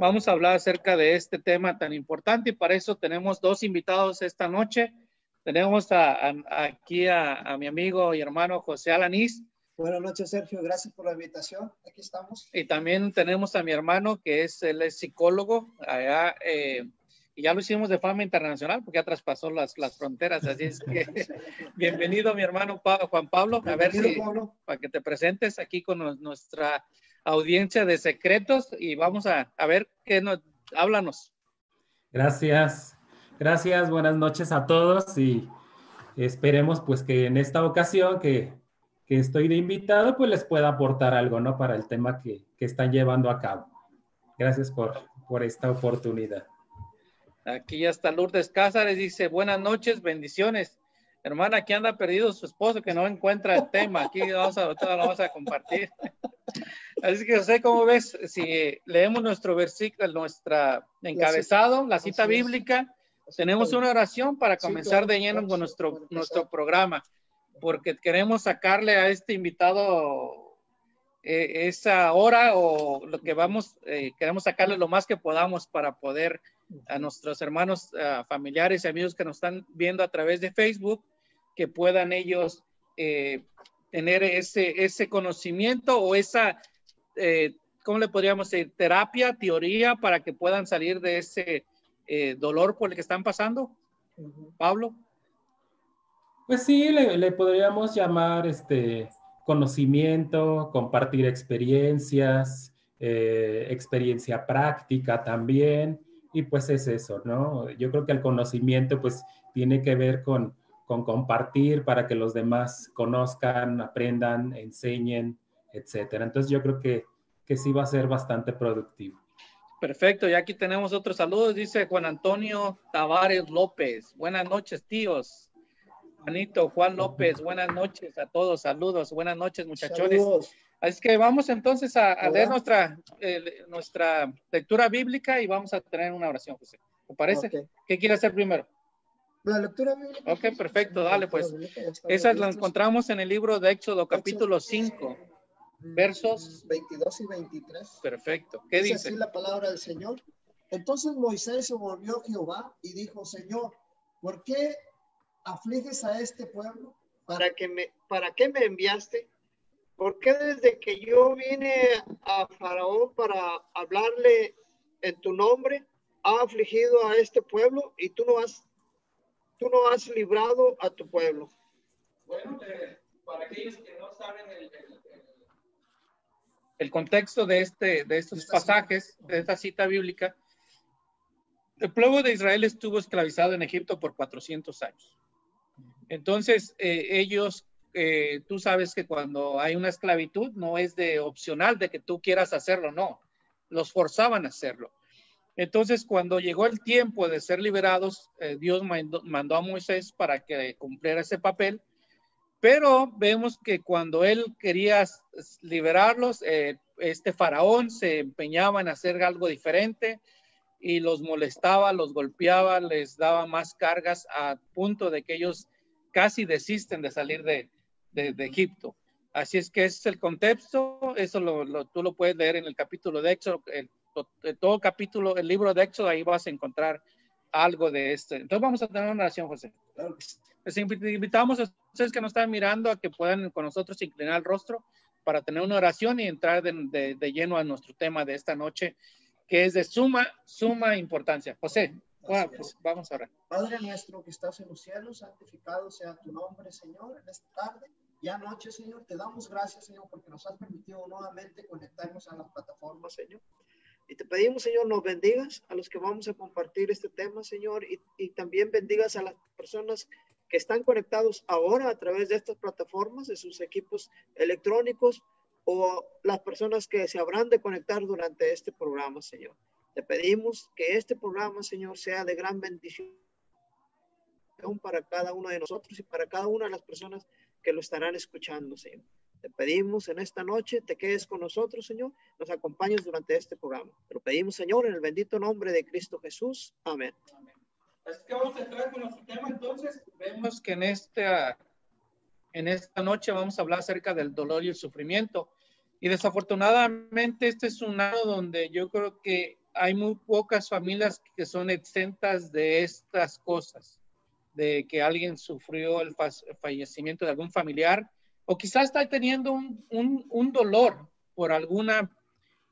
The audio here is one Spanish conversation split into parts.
Vamos a hablar acerca de este tema tan importante y para eso tenemos dos invitados esta noche. Tenemos aquí a, mi amigo y hermano José Alanís. Buenas noches, Sergio. Gracias por la invitación. Aquí estamos. Y también tenemos a mi hermano que es, él es psicólogo allá, eh, y ya lo hicimos de forma internacional porque ya traspasó las, las fronteras. Así es que bienvenido mi hermano Juan Pablo. A ver si, para que te presentes aquí con nuestra audiencia de secretos y vamos a, ver qué nos, háblanos. Gracias, gracias, buenas noches a todos y esperemos pues que en esta ocasión que, estoy de invitado pues les pueda aportar algo, ¿no? Para el tema que, están llevando a cabo. Gracias por, por esta oportunidad. Aquí ya está Lourdes Cázares, dice buenas noches, bendiciones. Hermana, aquí anda perdido su esposo que no encuentra el tema. Aquí vamos a, lo vamos a compartir. Así que, José, ¿cómo ves? Si leemos nuestro versículo, nuestra encabezado, la cita bíblica, tenemos una oración para comenzar de lleno con nuestro, nuestro programa, porque queremos sacarle a este invitado eh, esa hora o lo que vamos, eh, queremos sacarle lo más que podamos para poder a nuestros hermanos familiares y amigos que nos están viendo a través de Facebook, que puedan ellos eh, tener ese, ese conocimiento o esa, eh, ¿cómo le podríamos decir? Terapia, teoría para que puedan salir de ese eh, dolor por el que están pasando. Pablo. Pues sí, le, le, podríamos llamar este conocimiento, compartir experiencias, experiencia práctica también y pues es eso, ¿no? Yo creo que el conocimiento pues tiene que ver con, con compartir para que los demás conozcan, aprendan, enseñen, etcétera. Entonces yo creo que, que sí va a ser bastante productivo. Perfecto, y aquí tenemos otros saludos, dice Juan Antonio Tavares López. Buenas noches, tíos. Juanito, Juan López, buenas noches a todos, saludos, buenas noches, muchachones. Así que vamos entonces a, leer nuestra, nuestra lectura bíblica y vamos a tener una oración, José. ¿Te parece? ¿Qué quiere hacer primero? La lectura bíblica. Ok, perfecto, dale pues. Esa la encontramos en el libro de Éxodo, capítulo 5, versos 22 y 23. Perfecto. ¿Qué dice? Dice así la palabra del Señor. Entonces Moisés se volvió a Jehová y dijo, Señor, ¿por qué afliges a este pueblo? ¿Para, que me, ¿Para qué me enviaste? ¿Por qué desde que yo vine a Faraón para hablarle en tu nombre, ha afligido a este pueblo y tú no has, tú no has librado a tu pueblo? Bueno, eh, para aquellos que no saben el, contexto de, este, de estos pasajes, de esta cita bíblica, el pueblo de Israel estuvo esclavizado en Egipto por 400 años. Entonces, eh, ellos eh, tú sabes que cuando hay una esclavitud no es de opcional de que tú quieras hacerlo, no, los forzaban a hacerlo. Entonces, cuando llegó el tiempo de ser liberados, eh, Dios mandó, a Moisés para que cumpliera ese papel, pero vemos que cuando él quería liberarlos, eh, este faraón se empeñaba en hacer algo diferente y los molestaba, los golpeaba, les daba más cargas a punto de que ellos casi desisten de salir de, de, Egipto. Así es que ese es el contexto, eso lo, tú lo puedes leer en el capítulo de Éxodo, el, todo capítulo, el libro de Éxodo, ahí vas a encontrar algo de esto. Entonces vamos a tener una oración, José. Les invitamos a ustedes que nos están mirando a que puedan con nosotros inclinar el rostro para tener una oración y entrar de, de, lleno a nuestro tema de esta noche, que es de suma, suma importancia. José, pues vamos a orar. Padre nuestro que estás en los cielos, santificado sea tu nombre, Señor, en esta tarde y anoche, Señor. Te damos gracias, Señor, porque nos has permitido nuevamente conectarnos a la plataforma, Señor. Y te pedimos, Señor, nos bendigas a los que vamos a compartir este tema, Señor, y, y también bendigas a las personas que están conectados ahora a través de estas plataformas, de sus equipos electrónicos o las personas que se habrán de conectar durante este programa, Señor. Te pedimos que este programa, Señor, sea de gran bendición para cada uno de nosotros y para cada una de las personas que lo estarán escuchando, Señor. Te pedimos en esta noche, te quedes con nosotros, Señor, nos acompañes durante este programa. Te lo pedimos, Señor, en el bendito nombre de Cristo Jesús. Amén. Así que vamos a entrar con nuestro tema entonces. Vemos que en esta, en esta noche vamos a hablar acerca del dolor y el sufrimiento. Y desafortunadamente este es un año donde yo creo que hay muy pocas familias que son exentas de estas cosas, de que alguien sufrió el fallecimiento de algún familiar o quizás está teniendo un, un, un dolor por alguna,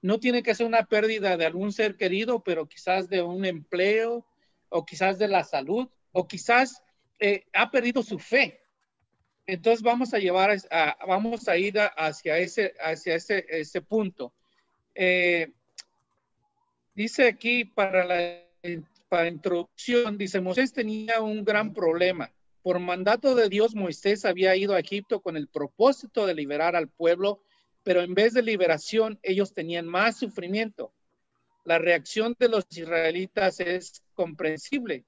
no tiene que ser una pérdida de algún ser querido, pero quizás de un empleo o quizás de la salud o quizás eh, ha perdido su fe. Entonces vamos a llevar, a, vamos a ir hacia ese, hacia ese, ese punto. Eh, dice aquí para la para introducción, dice, Moisés tenía un gran problema. Por mandato de Dios, Moisés había ido a Egipto con el propósito de liberar al pueblo, pero en vez de liberación, ellos tenían más sufrimiento. La reacción de los israelitas es comprensible.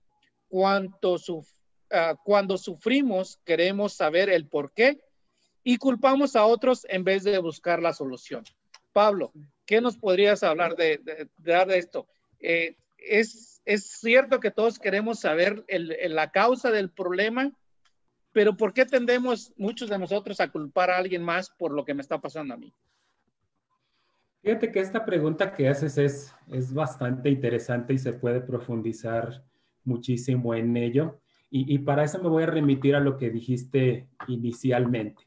Cuanto ah, cuando sufrimos, queremos saber el por qué y culpamos a otros en vez de buscar la solución. Pablo, ¿qué nos podrías hablar de, de, esto? Eh, es es cierto que todos queremos saber la causa del problema, pero ¿por qué tendemos muchos de nosotros a culpar a alguien más por lo que me está pasando a mí? Fíjate que esta pregunta que haces es, es bastante interesante y se puede profundizar muchísimo en ello. Y, y, para eso me voy a remitir a lo que dijiste inicialmente.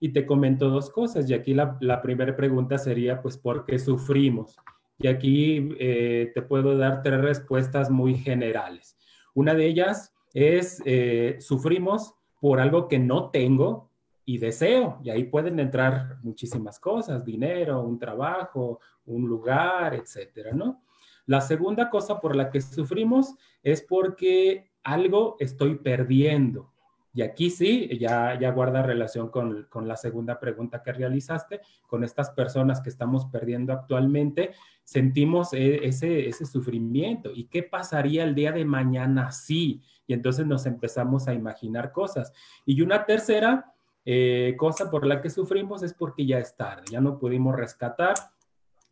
Y te comento dos cosas. Y aquí la, la primera pregunta sería, pues, ¿por qué sufrimos? Y aquí eh, te puedo dar tres respuestas muy generales. Una de ellas es, eh, sufrimos por algo que no tengo y deseo. Y ahí pueden entrar muchísimas cosas, dinero, un trabajo, un lugar, etcétera, ¿no? La segunda cosa por la que sufrimos es porque algo estoy perdiendo. Y aquí sí, ya, ya guarda relación con, con, la segunda pregunta que realizaste, con estas personas que estamos perdiendo actualmente, sentimos e, ese, ese sufrimiento. ¿Y qué pasaría el día de mañana si? Y entonces nos empezamos a imaginar cosas. Y una tercera eh, cosa por la que sufrimos es porque ya es tarde, ya no pudimos rescatar,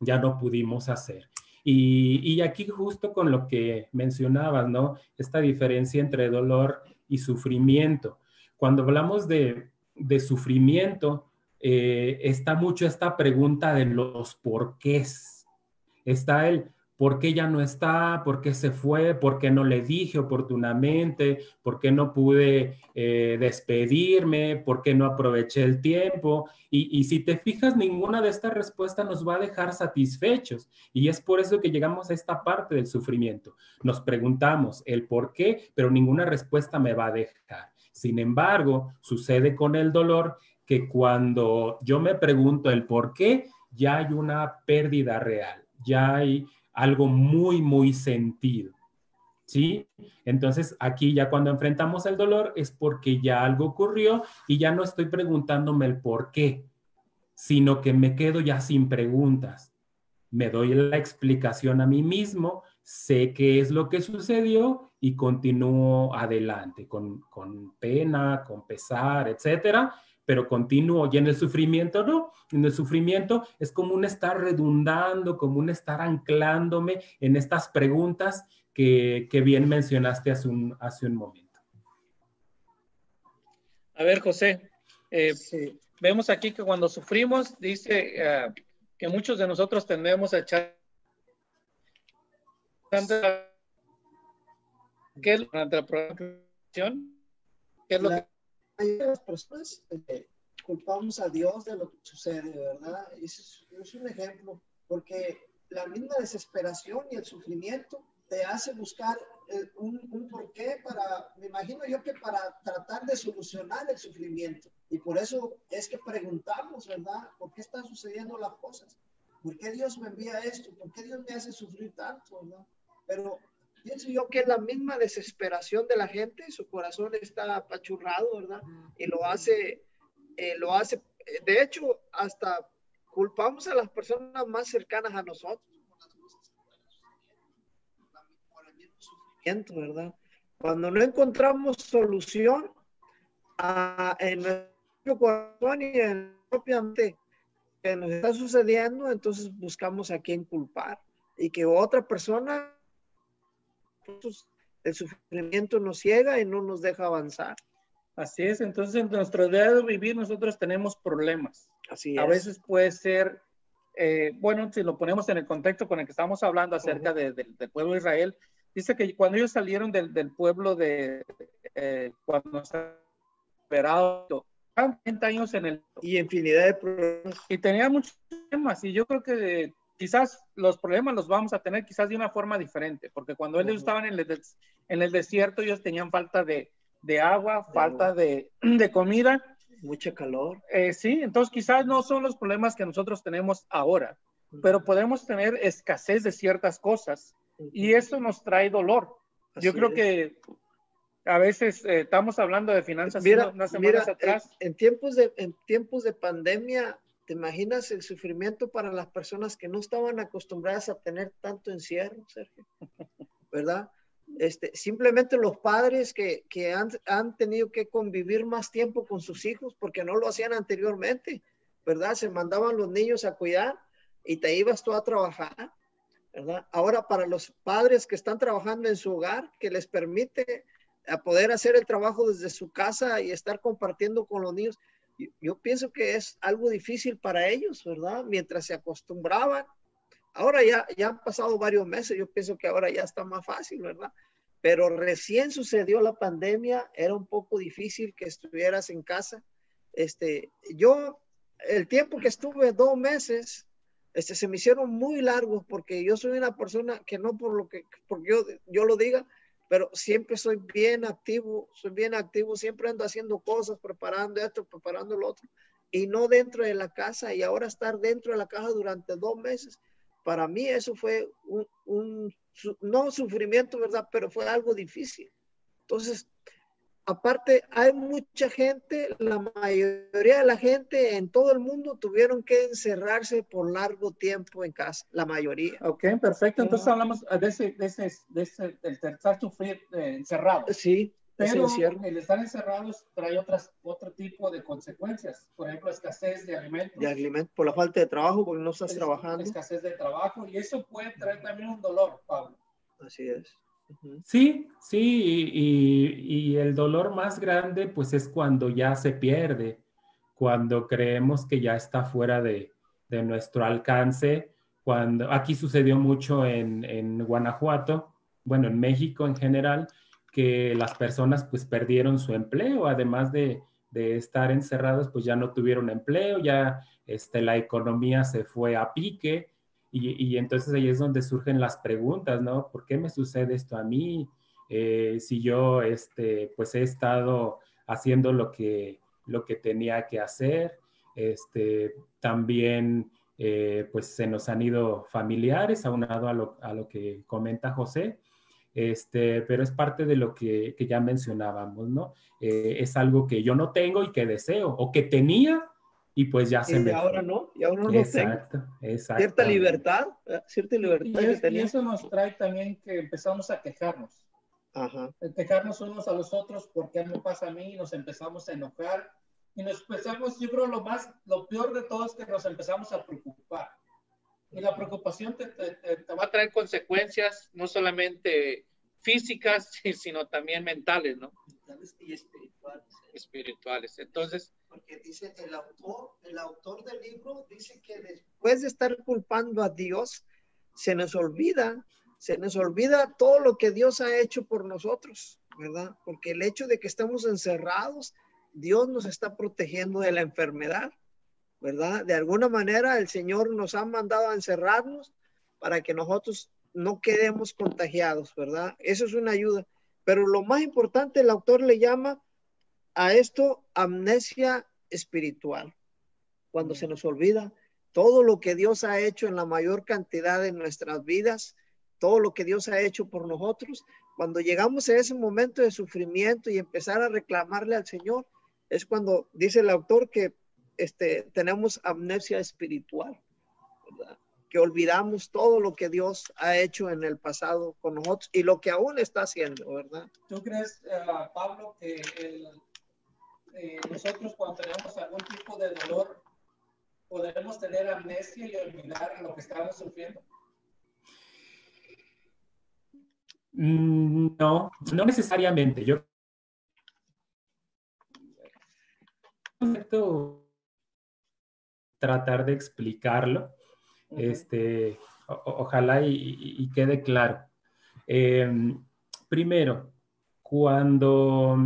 ya no pudimos hacer. Y, y aquí justo con lo que mencionabas, ¿no? Esta diferencia entre dolor y sufrimiento. Cuando hablamos de, sufrimiento, eh, está mucho esta pregunta de los porqués. Está el por qué ya no está, por qué se fue, por qué no le dije oportunamente, por qué no pude eh, despedirme, por qué no aproveché el tiempo. Y, y, si te fijas, ninguna de estas respuestas nos va a dejar satisfechos. Y es por eso que llegamos a esta parte del sufrimiento. Nos preguntamos el por qué, pero ninguna respuesta me va a dejar. Sin embargo, sucede con el dolor que cuando yo me pregunto el por qué, ya hay una pérdida real, ya hay algo muy, muy sentido. ¿Sí? Entonces, aquí ya cuando enfrentamos el dolor es porque ya algo ocurrió y ya no estoy preguntándome el por qué, sino que me quedo ya sin preguntas. Me doy la explicación a mí mismo, sé qué es lo que sucedió y continúo adelante con, pena, con pesar, etcétera, pero continúo. Y en el sufrimiento no, en el sufrimiento es como un estar redundando, como un estar anclándome en estas preguntas que, bien mencionaste hace un, hace un momento. A ver, José, eh, vemos aquí que cuando sufrimos, dice eh, que muchos de nosotros tendemos a echar ¿Qué es la programación? ¿Qué es lo la, que... las personas eh, culpamos a Dios de lo que sucede, ¿verdad? Es, es un ejemplo, porque la misma desesperación y el sufrimiento te hace buscar eh, un, un porqué para, me imagino yo que para tratar de solucionar el sufrimiento. Y por eso es que preguntamos, ¿verdad? ¿Por qué están sucediendo las cosas? ¿Por qué Dios me envía esto? ¿Por qué Dios me hace sufrir tanto? ¿verdad? Pero pienso yo que es la misma desesperación de la gente, su corazón está apachurrado, ¿verdad? Y lo hace, eh, lo hace, de hecho, hasta culpamos a las personas más cercanas a nosotros por el mismo sufrimiento, ¿verdad? Cuando no encontramos solución a, en nuestro corazón y en propiamente que nos está sucediendo, entonces buscamos a quién culpar y que otra persona el sufrimiento nos ciega y no nos deja avanzar. Así es, entonces en nuestro día de vivir nosotros tenemos problemas. Así A veces puede ser eh, bueno, si lo ponemos en el contexto con el que estamos hablando acerca del pueblo de Israel, dice que cuando ellos salieron del, pueblo de, eh, cuando se esperado 30 años en el... Y infinidad de problemas. Y tenía muchos problemas, y yo creo que quizás los problemas los vamos a tener quizás de una forma diferente, porque cuando ellos estaban en el, en el desierto, ellos tenían falta de, de agua, falta De, de comida, mucho calor. Eh, sí, entonces quizás no son los problemas que nosotros tenemos ahora, pero podemos tener escasez de ciertas cosas y eso nos trae dolor. Yo creo que a veces eh, estamos hablando de finanzas mira, unas semanas atrás. En, tiempos de, en tiempos de pandemia, ¿te imaginas el sufrimiento para las personas que no estaban acostumbradas a tener tanto encierro, Sergio? ¿Verdad? Este, simplemente los padres que, han, tenido que convivir más tiempo con sus hijos porque no lo hacían anteriormente, ¿verdad? Se mandaban los niños a cuidar y te ibas tú a trabajar, ¿verdad? Ahora para los padres que están trabajando en su hogar, que les permite a poder hacer el trabajo desde su casa y estar compartiendo con los niños, yo, pienso que es algo difícil para ellos, ¿verdad? Mientras se acostumbraban Ahora ya, ya han pasado varios meses, yo pienso que ahora ya está más fácil, ¿verdad? Pero recién sucedió la pandemia, era un poco difícil que estuvieras en casa. Este, yo, el tiempo que estuve, dos meses, este, se me hicieron muy largos porque yo soy una persona que no por lo que, porque yo, yo lo diga, pero siempre soy bien activo, soy bien activo, siempre ando haciendo cosas, preparando esto, preparando lo otro, y no dentro de la casa, y ahora estar dentro de la casa durante dos meses, para mí eso fue un, no sufrimiento, ¿verdad? Pero fue algo difícil. Entonces, aparte, hay mucha gente, la mayoría de la gente en todo el mundo tuvieron que encerrarse por largo tiempo en casa, la mayoría. Ok, perfecto. Entonces hablamos de ese, de ese, de ese, del tercer sufrir eh, encerrado. Sí, pero el estar encerrados trae otras, otro tipo de consecuencias. Por ejemplo, escasez de alimentos. De alimentos, por la falta de trabajo, porque no estás trabajando. Escasez de trabajo, y eso puede traer también un dolor, Pablo. Así es. Sí, sí, y, y, el dolor más grande, pues es cuando ya se pierde, cuando creemos que ya está fuera de, de nuestro alcance. Cuando aquí sucedió mucho en, en Guanajuato, bueno, en México en general, que las personas pues perdieron su empleo, además de, estar encerrados, pues ya no tuvieron empleo, ya este, la economía se fue a pique y, entonces ahí es donde surgen las preguntas, ¿no? ¿Por qué me sucede esto a mí? Eh, si yo este, pues he estado haciendo lo que, lo que tenía que hacer, este, también eh, pues se nos han ido familiares, aunado a lo, a lo que comenta José, este, pero es parte de lo que, ya mencionábamos, ¿no? Eh, es algo que yo no tengo y que deseo, o que tenía y pues ya se y me... ahora no, y ahora no exacto, Exacto. Cierta libertad, ¿eh? cierta libertad. Y, eso nos trae también que empezamos a quejarnos. Ajá. quejarnos unos a los otros, porque no pasa a mí? Nos empezamos a enojar y nos empezamos, yo creo lo más, lo peor de todo es que nos empezamos a preocupar. Y la preocupación te, va a traer consecuencias no solamente físicas, sino también mentales, ¿no? Mentales y espirituales. Espirituales. Entonces. Porque dice el autor, el autor del libro dice que después de estar culpando a Dios, se nos olvida, se nos olvida todo lo que Dios ha hecho por nosotros, ¿verdad? Porque el hecho de que estamos encerrados, Dios nos está protegiendo de la enfermedad. ¿verdad? De alguna manera el Señor nos ha mandado a encerrarnos para que nosotros no quedemos contagiados, ¿verdad? Eso es una ayuda. Pero lo más importante, el autor le llama a esto amnesia espiritual. Cuando se nos olvida todo lo que Dios ha hecho en la mayor cantidad de nuestras vidas, todo lo que Dios ha hecho por nosotros, cuando llegamos a ese momento de sufrimiento y empezar a reclamarle al Señor, es cuando dice el autor que este, tenemos amnesia espiritual, que olvidamos todo lo que Dios ha hecho en el pasado con nosotros y lo que aún está haciendo, ¿verdad? ¿Tú crees, eh, Pablo, que eh, nosotros cuando tenemos algún tipo de dolor podemos tener amnesia y olvidar lo que estamos sufriendo? Mm, no, no necesariamente. Yo tratar de explicarlo. Este, ojalá y, quede claro. Em, primero, cuando,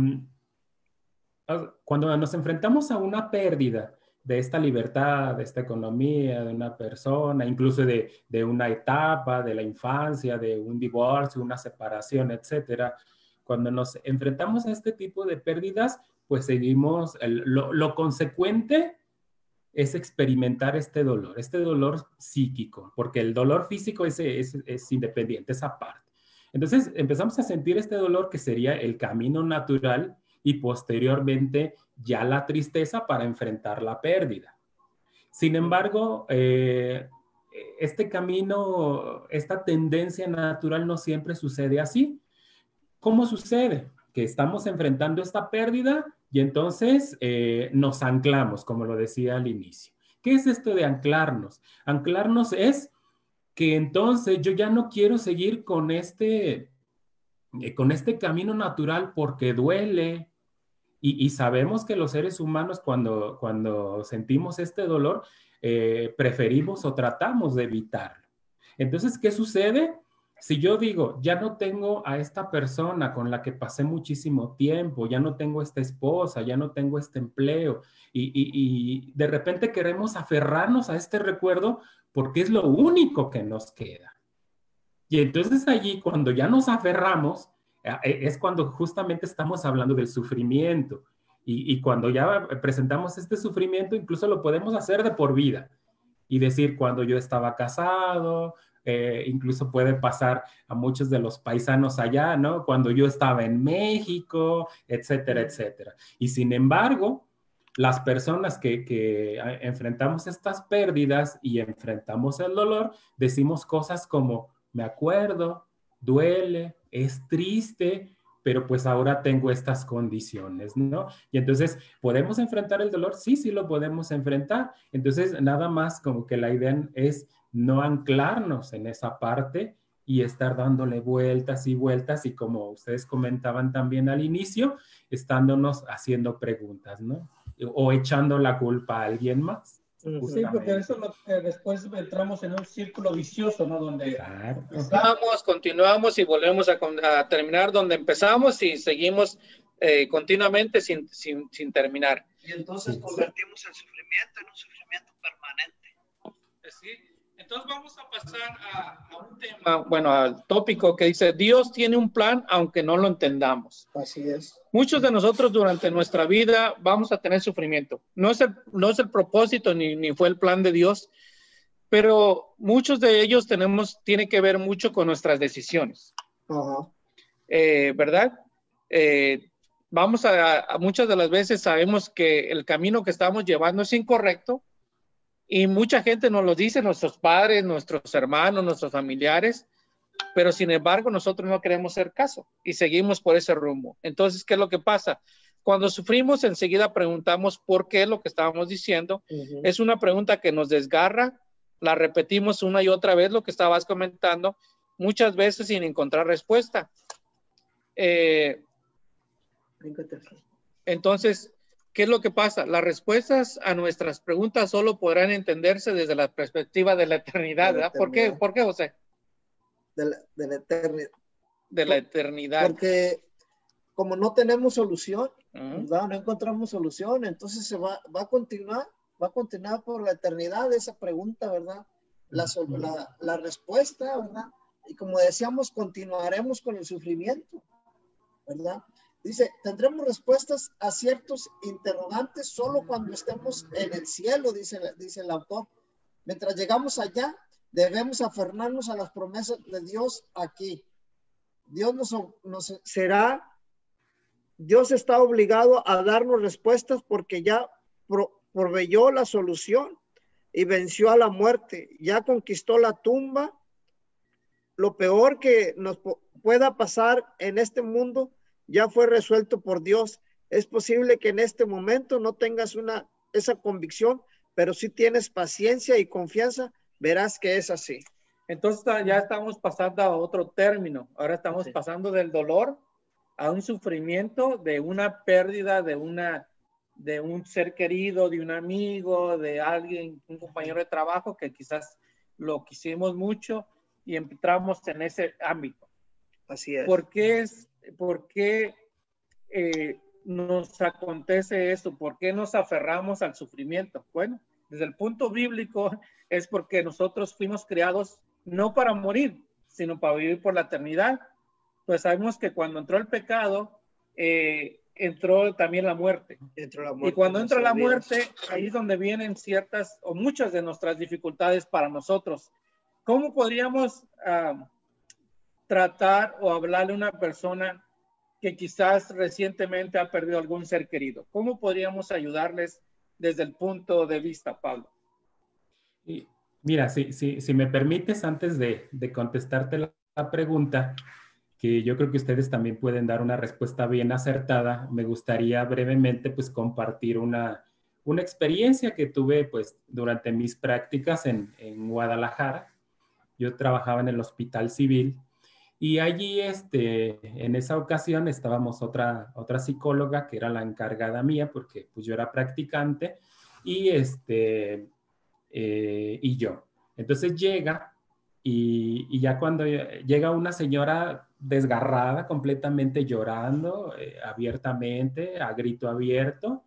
ah, cuando nos enfrentamos a una pérdida de esta libertad, de esta economía, de una persona, incluso de, de una etapa de la infancia, de un divorcio, una separación, etcétera, cuando nos enfrentamos a este tipo de pérdidas, pues seguimos, lo, consecuente es experimentar este dolor, este dolor psíquico, porque el dolor físico es, es, independiente, es aparte. Entonces empezamos a sentir este dolor que sería el camino natural y posteriormente ya la tristeza para enfrentar la pérdida. Sin embargo, eh, este camino, esta tendencia natural no siempre sucede así. ¿Cómo sucede? Estamos enfrentando esta pérdida y entonces eh, nos anclamos, como lo decía al inicio. ¿Qué es esto de anclarnos? Anclarnos es que entonces yo ya no quiero seguir con este, eh, con este camino natural porque duele. Y, sabemos que los seres humanos cuando, cuando sentimos este dolor, eh, preferimos o tratamos de evitarlo. Entonces, ¿qué sucede? Si yo digo, ya no tengo a esta persona con la que pasé muchísimo tiempo, ya no tengo esta esposa, ya no tengo este empleo, y, de repente queremos aferrarnos a este recuerdo porque es lo único que nos queda. Y entonces allí, cuando ya nos aferramos, eh, eh, es cuando justamente estamos hablando del sufrimiento. Y, y, cuando ya presentamos este sufrimiento, incluso lo podemos hacer de por vida. Y decir, cuando yo estaba casado, eh, incluso puede pasar a muchos de los paisanos allá, ¿no? Cuando yo estaba en México, etcétera, etcétera. Y sin embargo, las personas que, que enfrentamos estas pérdidas y enfrentamos el dolor, decimos cosas como, me acuerdo, duele, es triste, pero pues ahora tengo estas condiciones, ¿no? Y entonces, ¿podemos enfrentar el dolor? Sí, sí lo podemos enfrentar. Entonces, nada más como que la idea es no anclarnos en esa parte y estar dándole vueltas y vueltas y como ustedes comentaban también al inicio, estándonos haciendo preguntas, ¿no? O echando la culpa a alguien más. Sí, porque eso es lo que después entramos en un círculo vicioso, ¿no? Donde empezamos, continuamos y volvemos a, terminar donde empezamos y seguimos eh, continuamente sin, sin, sin, terminar. Y entonces convertimos el sufrimiento en un sufrimiento. Sí, entonces vamos a pasar a, un tema, bueno, al tópico que dice, Dios tiene un plan aunque no lo entendamos. Así es. Muchos de nosotros durante nuestra vida vamos a tener sufrimiento. No es el, no es el propósito ni, ni fue el plan de Dios, pero muchos de ellos tenemos, tiene que ver mucho con nuestras decisiones. Eh, ¿Verdad? Eh, vamos a, a, muchas de las veces sabemos que el camino que estamos llevando es incorrecto y mucha gente nos lo dice, nuestros padres, nuestros hermanos, nuestros familiares, pero sin embargo nosotros no queremos hacer caso y seguimos por ese rumbo. Entonces, ¿qué es lo que pasa? Cuando sufrimos, enseguida preguntamos por qué lo que estábamos diciendo. Es una pregunta que nos desgarra, la repetimos una y otra vez, lo que estabas comentando, muchas veces sin encontrar respuesta. Eh, entonces, ¿Qué es lo que pasa? Las respuestas a nuestras preguntas solo podrán entenderse desde la perspectiva de la eternidad, ¿verdad? ¿Por qué, ¿Por qué, José? De la, de la eternidad. De la eternidad. Porque como no tenemos solución, ¿verdad? No encontramos solución, entonces se va, va a continuar, va a continuar por la eternidad esa pregunta, ¿verdad? La, la, la respuesta, ¿verdad? Y como decíamos, continuaremos con el sufrimiento, ¿verdad? Dice, tendremos respuestas a ciertos interrogantes solo cuando estemos en el cielo, dice, dice el autor. Mientras llegamos allá, debemos aferrarnos a las promesas de Dios aquí. Dios nos, será, Dios está obligado a darnos respuestas porque ya proveyó la solución y venció a la muerte, ya conquistó la tumba. Lo peor que nos pueda pasar en este mundo ya fue resuelto por Dios. Es posible que en este momento no tengas una esa convicción, pero si tienes paciencia y confianza, verás que es así. Entonces ya estamos pasando a otro término. Ahora estamos pasando del dolor a un sufrimiento de una pérdida de una de un ser querido, de un amigo, de alguien, un compañero de trabajo que quizás lo quisimos mucho y entramos en ese ámbito. Así es. ¿Por qué, es, por qué eh, nos acontece eso? ¿Por qué nos aferramos al sufrimiento? Bueno, desde el punto bíblico es porque nosotros fuimos creados no para morir, sino para vivir por la eternidad. Pues sabemos que cuando entró el pecado, eh, entró también la muerte. Entró la muerte Y cuando entra la muerte, ahí es donde vienen ciertas o muchas de nuestras dificultades para nosotros. ¿Cómo podríamos ah, tratar o hablarle a una persona que quizás recientemente ha perdido algún ser querido? ¿Cómo podríamos ayudarles desde el punto de vista, Pablo? Mira, si, si, si, me permites, antes de, de contestarte la, la pregunta, que yo creo que ustedes también pueden dar una respuesta bien acertada, me gustaría brevemente pues compartir una, una experiencia que tuve pues durante mis prácticas en, en, Guadalajara. Yo trabajaba en el hospital civil y allí este, en esa ocasión estábamos otra, otra psicóloga que era la encargada mía porque pues yo era practicante y, este, eh, y yo. Entonces llega y, ya cuando llega una señora desgarrada, completamente llorando eh, abiertamente, a grito abierto.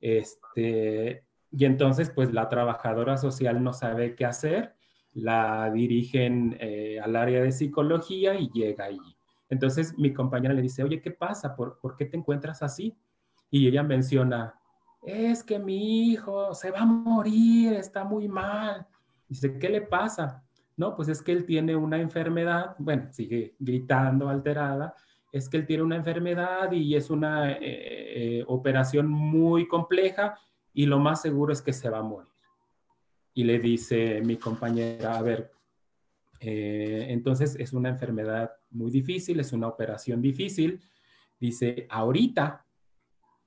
Este, y entonces, pues la trabajadora social no sabe qué hacer, la dirigen eh, al área de psicología y llega allí. Entonces mi compañera le dice, oye, ¿qué pasa? ¿Por, ¿Por qué te encuentras así? Y ella menciona, es que mi hijo se va a morir, está muy mal. Dice, ¿qué le pasa? No, pues es que él tiene una enfermedad, bueno, sigue gritando alterada, es que él tiene una enfermedad y es una eh, eh, operación muy compleja y lo más seguro es que se va a morir. Y le dice mi compañera, a ver, eh, entonces es una enfermedad muy difícil, es una operación difícil. Dice, ahorita,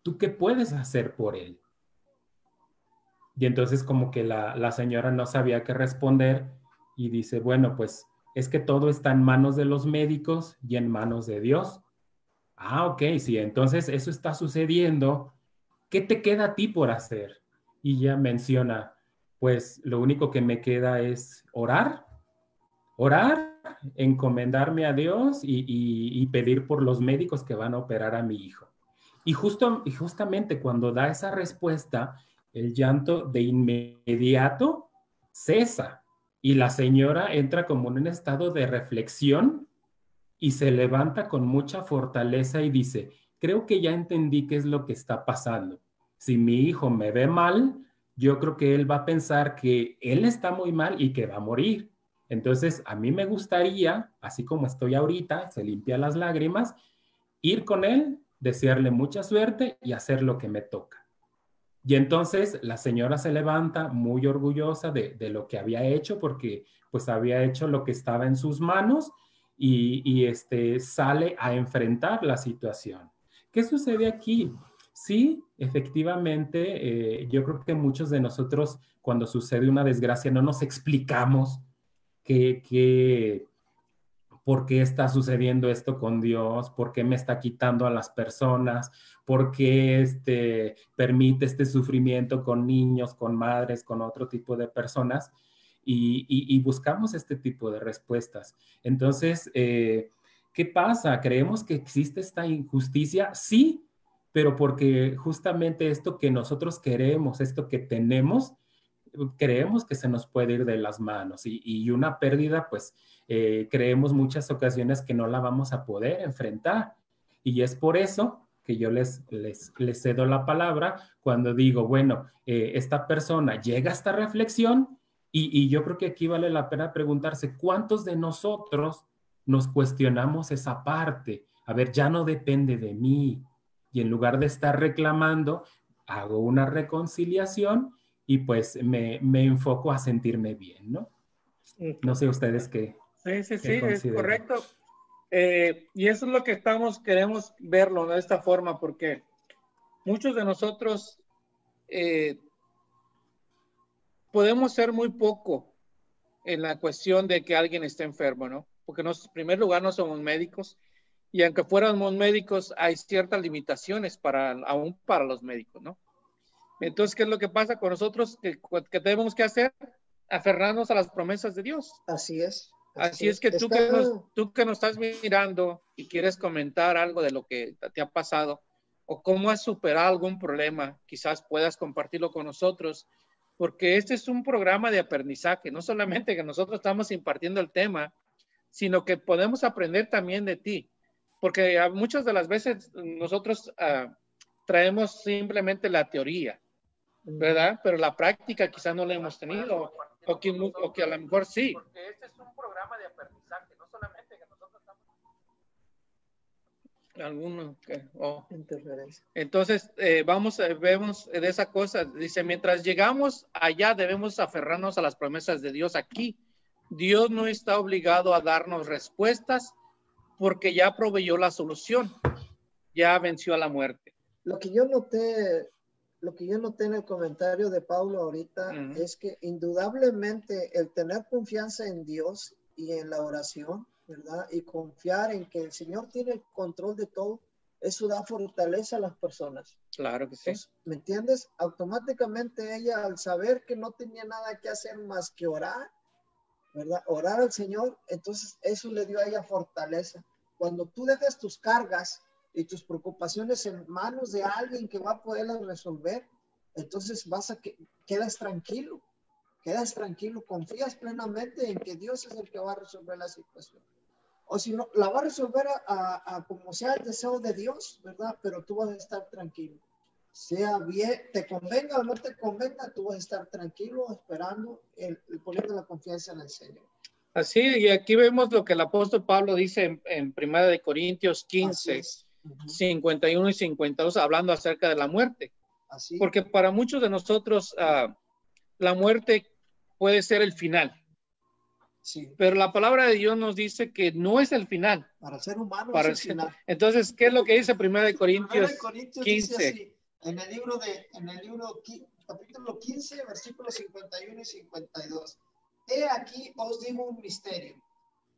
¿tú qué puedes hacer por él? Y entonces como que la, la señora no sabía qué responder y dice, bueno, pues es que todo está en manos de los médicos y en manos de Dios. Ah, ok, sí, entonces eso está sucediendo. ¿Qué te queda a ti por hacer? Y ya menciona, pues lo único que me queda es orar, orar, encomendarme a Dios y, pedir por los médicos que van a operar a mi hijo. Y, justo, y justamente cuando da esa respuesta, el llanto de inmediato cesa y la señora entra como en un estado de reflexión y se levanta con mucha fortaleza y dice, creo que ya entendí qué es lo que está pasando. Si mi hijo me ve mal, yo creo que él va a pensar que él está muy mal y que va a morir. Entonces, a mí me gustaría, así como estoy ahorita, se limpia las lágrimas, ir con él, desearle mucha suerte y hacer lo que me toca. Y entonces la señora se levanta muy orgullosa de, lo que había hecho porque pues había hecho lo que estaba en sus manos y, y este, sale a enfrentar la situación. ¿Qué sucede aquí? Sí, efectivamente, eh, yo creo que muchos de nosotros cuando sucede una desgracia no nos explicamos que, que por qué está sucediendo esto con Dios, por qué me está quitando a las personas, por qué este, permite este sufrimiento con niños, con madres, con otro tipo de personas. Y, buscamos este tipo de respuestas. Entonces, eh, ¿qué pasa? ¿Creemos que existe esta injusticia? Sí, pero porque justamente esto que nosotros queremos, esto que tenemos, creemos que se nos puede ir de las manos y, y una pérdida, pues eh, creemos muchas ocasiones que no la vamos a poder enfrentar. Y es por eso que yo les, les, cedo la palabra cuando digo, bueno, eh, esta persona llega a esta reflexión y, y yo creo que aquí vale la pena preguntarse, ¿cuántos de nosotros nos cuestionamos esa parte? A ver, ya no depende de mí. Y en lugar de estar reclamando, hago una reconciliación y pues me, me enfoco a sentirme bien, ¿no? No sé ustedes qué. Sí, sí, sí, es correcto. Eh, y eso es lo que estamos, queremos verlo de esta forma, porque muchos de nosotros eh, podemos ser muy poco en la cuestión de que alguien esté enfermo, ¿no? Porque en primer lugar no somos médicos y aunque fuéramos médicos hay ciertas limitaciones para, aún para los médicos, ¿no? Entonces, ¿qué es lo que pasa con nosotros? ¿Qué, qué tenemos que hacer? aferrarnos a las promesas de Dios. Así es. Así, es que tú, que nos, tú que nos estás mirando y quieres comentar algo de lo que te ha pasado o cómo has superado algún problema, quizás puedas compartirlo con nosotros, porque este es un programa de aprendizaje, no solamente que nosotros estamos impartiendo el tema, sino que podemos aprender también de ti, porque muchas de las veces nosotros ah, traemos simplemente la teoría, ¿verdad? Pero la práctica quizás no la hemos tenido, o que, o que a lo mejor sí. Porque este es un programa de aprendizaje, no solamente que nosotros estamos... Alguno que... Oh. Entonces, eh, vamos, eh, vemos de esa cosa, dice, mientras llegamos allá debemos aferrarnos a las promesas de Dios aquí. Dios no está obligado a darnos respuestas porque ya proveyó la solución, ya venció a la muerte. Lo que yo noté lo que yo noté en el comentario de Pablo ahorita es que indudablemente el tener confianza en Dios y en la oración, ¿verdad? Y confiar en que el Señor tiene el control de todo, eso da fortaleza a las personas. Claro que sí. ¿Me entiendes? Automáticamente ella al saber que no tenía nada que hacer más que orar, ¿verdad? Orar al Señor, entonces eso le dio a ella fortaleza. Cuando tú dejas tus cargas y tus preocupaciones en manos de alguien que va a poderlas resolver, entonces vas a que quedas tranquilo, quedas tranquilo, confías plenamente en que Dios es el que va a resolver la situación. O si no, la va a resolver a, como sea el deseo de Dios, ¿verdad? Pero tú vas a estar tranquilo. Sea bien, te convenga o no te convenga, tú vas a estar tranquilo esperando, el, poniendo la confianza en el Señor. Así, y aquí vemos lo que el apóstol Pablo dice en, en Primera de Corintios 15. 51 y 52 hablando acerca de la muerte. Así. Porque para muchos de nosotros uh, la muerte puede ser el final. Sí. Pero la palabra de Dios nos dice que no es el final. Para el ser humano para es el final. Entonces, ¿qué es lo que dice 1 de Corintios, Corintios 15? En el libro de en el libro capítulo 15, versículos 51 y 52. He aquí os digo un misterio.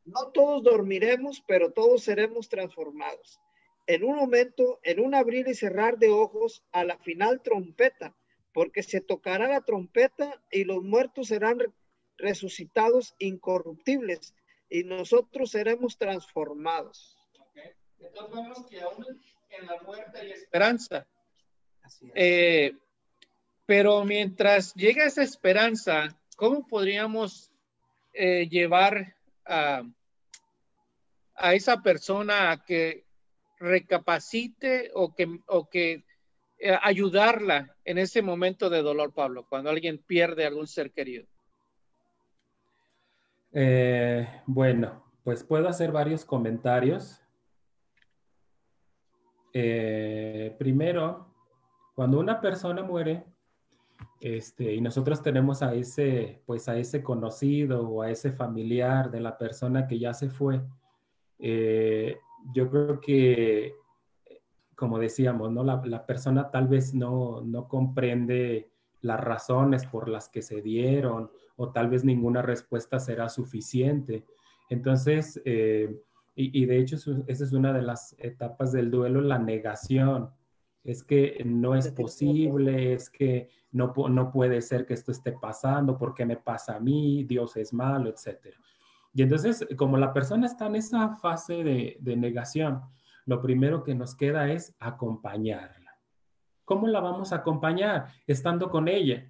No todos dormiremos, pero todos seremos transformados en un momento, en un abrir y cerrar de ojos, a la final trompeta, porque se tocará la trompeta y los muertos serán resucitados incorruptibles y nosotros seremos transformados. Entonces vemos que aún en la muerte hay esperanza. Eh, pero mientras llega esa esperanza, ¿cómo podríamos eh, llevar a, a esa persona a que recapacite o que, o que eh, ayudarla en ese momento de dolor, Pablo, cuando alguien pierde algún ser querido? Eh, bueno, pues puedo hacer varios comentarios. Eh, primero, cuando una persona muere, este, y nosotros tenemos a ese, pues a ese conocido o a ese familiar de la persona que ya se fue, yo creo que, como decíamos, ¿no? La, persona tal vez no, comprende las razones por las que se dieron o tal vez ninguna respuesta será suficiente. Entonces, eh, y, de hecho, esa es una de las etapas del duelo, la negación. Es que no es posible, es que no, no puede ser que esto esté pasando, porque me pasa a mí, Dios es malo, etcétera. Y entonces, como la persona está en esa fase de, negación, lo primero que nos queda es acompañarla. ¿Cómo la vamos a acompañar? Estando con ella.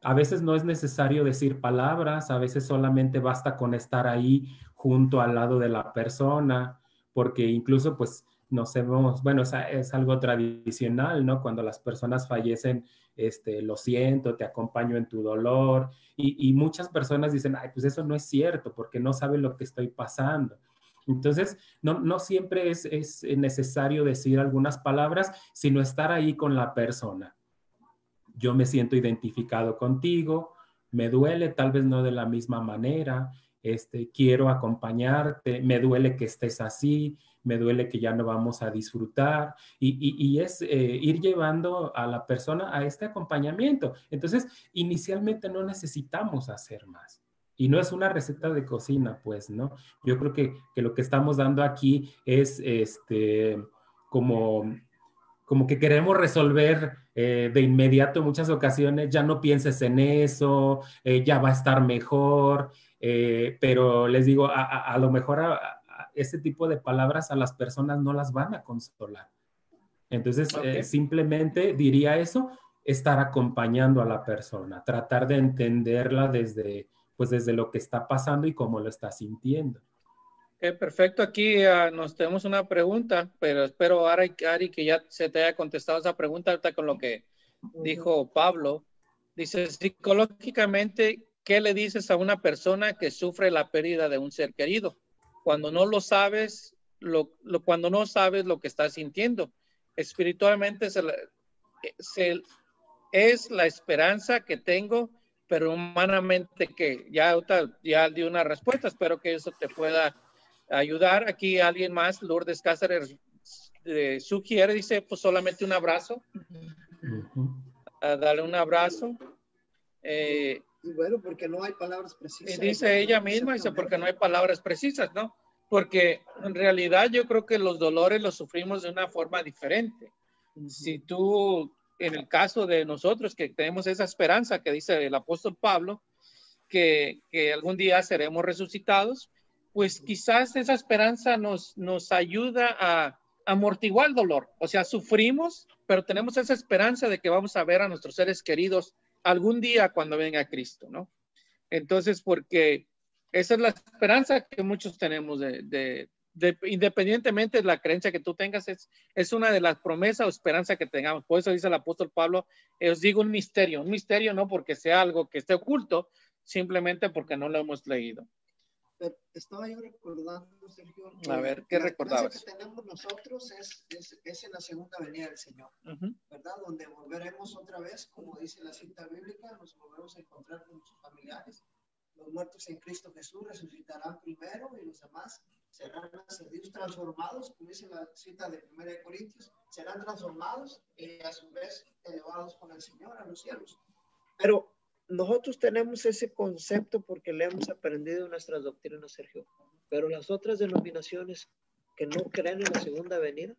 A veces no es necesario decir palabras, a veces solamente basta con estar ahí junto al lado de la persona, porque incluso pues nos hemos, bueno, es algo tradicional, ¿no? Cuando las personas fallecen, este, lo siento, te acompaño en tu dolor. Y, muchas personas dicen, ay, pues eso no es cierto, porque no sabe lo que estoy pasando. Entonces, no, no siempre es, es necesario decir algunas palabras, sino estar ahí con la persona. Yo me siento identificado contigo, me duele tal vez no de la misma manera, este, quiero acompañarte, me duele que estés así, me duele que ya no vamos a disfrutar y, es eh, ir llevando a la persona a este acompañamiento. Entonces, inicialmente no necesitamos hacer más. Y no es una receta de cocina, pues, ¿no? Yo creo que, lo que estamos dando aquí es este, como como que queremos resolver eh, de inmediato en muchas ocasiones, ya no pienses en eso, eh, ya va a estar mejor, pero les digo, a, lo mejor a, ese tipo de palabras a las personas no las van a consolar. Entonces, simplemente diría eso, estar acompañando a la persona, tratar de entenderla desde, pues desde lo que está pasando y cómo lo está sintiendo perfecto. Aquí ah, nos tenemos una pregunta, pero espero, Ari, que ya se te haya contestado esa pregunta ahorita con lo que dijo Pablo. Dice, psicológicamente, ¿qué le dices a una persona que sufre la pérdida de un ser querido? Cuando no lo sabes, lo, cuando no sabes lo que está sintiendo. Espiritualmente es la esperanza que tengo, pero humanamente que ya, ya di una respuesta. Espero que eso te pueda ayudar. Aquí alguien más, Lourdes Cáceres, eh, sugiere, dice, pues solamente un abrazo. Dale un abrazo. Eh, y bueno, porque no hay palabras precisas. Y dice ella misma, dice, porque no hay palabras precisas, ¿no? Porque en realidad yo creo que los dolores los sufrimos de una forma diferente. Si tú, en el caso de nosotros que tenemos esa esperanza que dice el apóstol Pablo, que, que algún día seremos resucitados, pues quizás esa esperanza nos, nos ayuda a amortiguar el dolor. O sea, sufrimos, pero tenemos esa esperanza de que vamos a ver a nuestros seres queridos algún día cuando venga Cristo, ¿no? Entonces, porque esa es la esperanza que muchos tenemos de, independientemente de la creencia que tú tengas, es, es una de las promesas o esperanza que tengamos. Por eso dice el apóstol Pablo, os digo un misterio, un misterio no porque sea algo que esté oculto, simplemente porque no lo hemos leído estaba yo recordando, Sergio. A ver, ¿qué recordabas? Que tenemos nosotros es, es, en la segunda venida del Señor, ¿verdad? Donde volveremos otra vez, como dice la cita bíblica, nos volveremos a encontrar con sus familiares. Los muertos en Cristo Jesús resucitarán primero y los demás serán ascendidos, transformados, como dice la cita de 1 Corintios, serán transformados y a su vez elevados con el Señor a los cielos. Pero nosotros tenemos ese concepto porque le hemos aprendido en nuestras doctrinas, Sergio, pero las otras denominaciones que no creen en la segunda venida.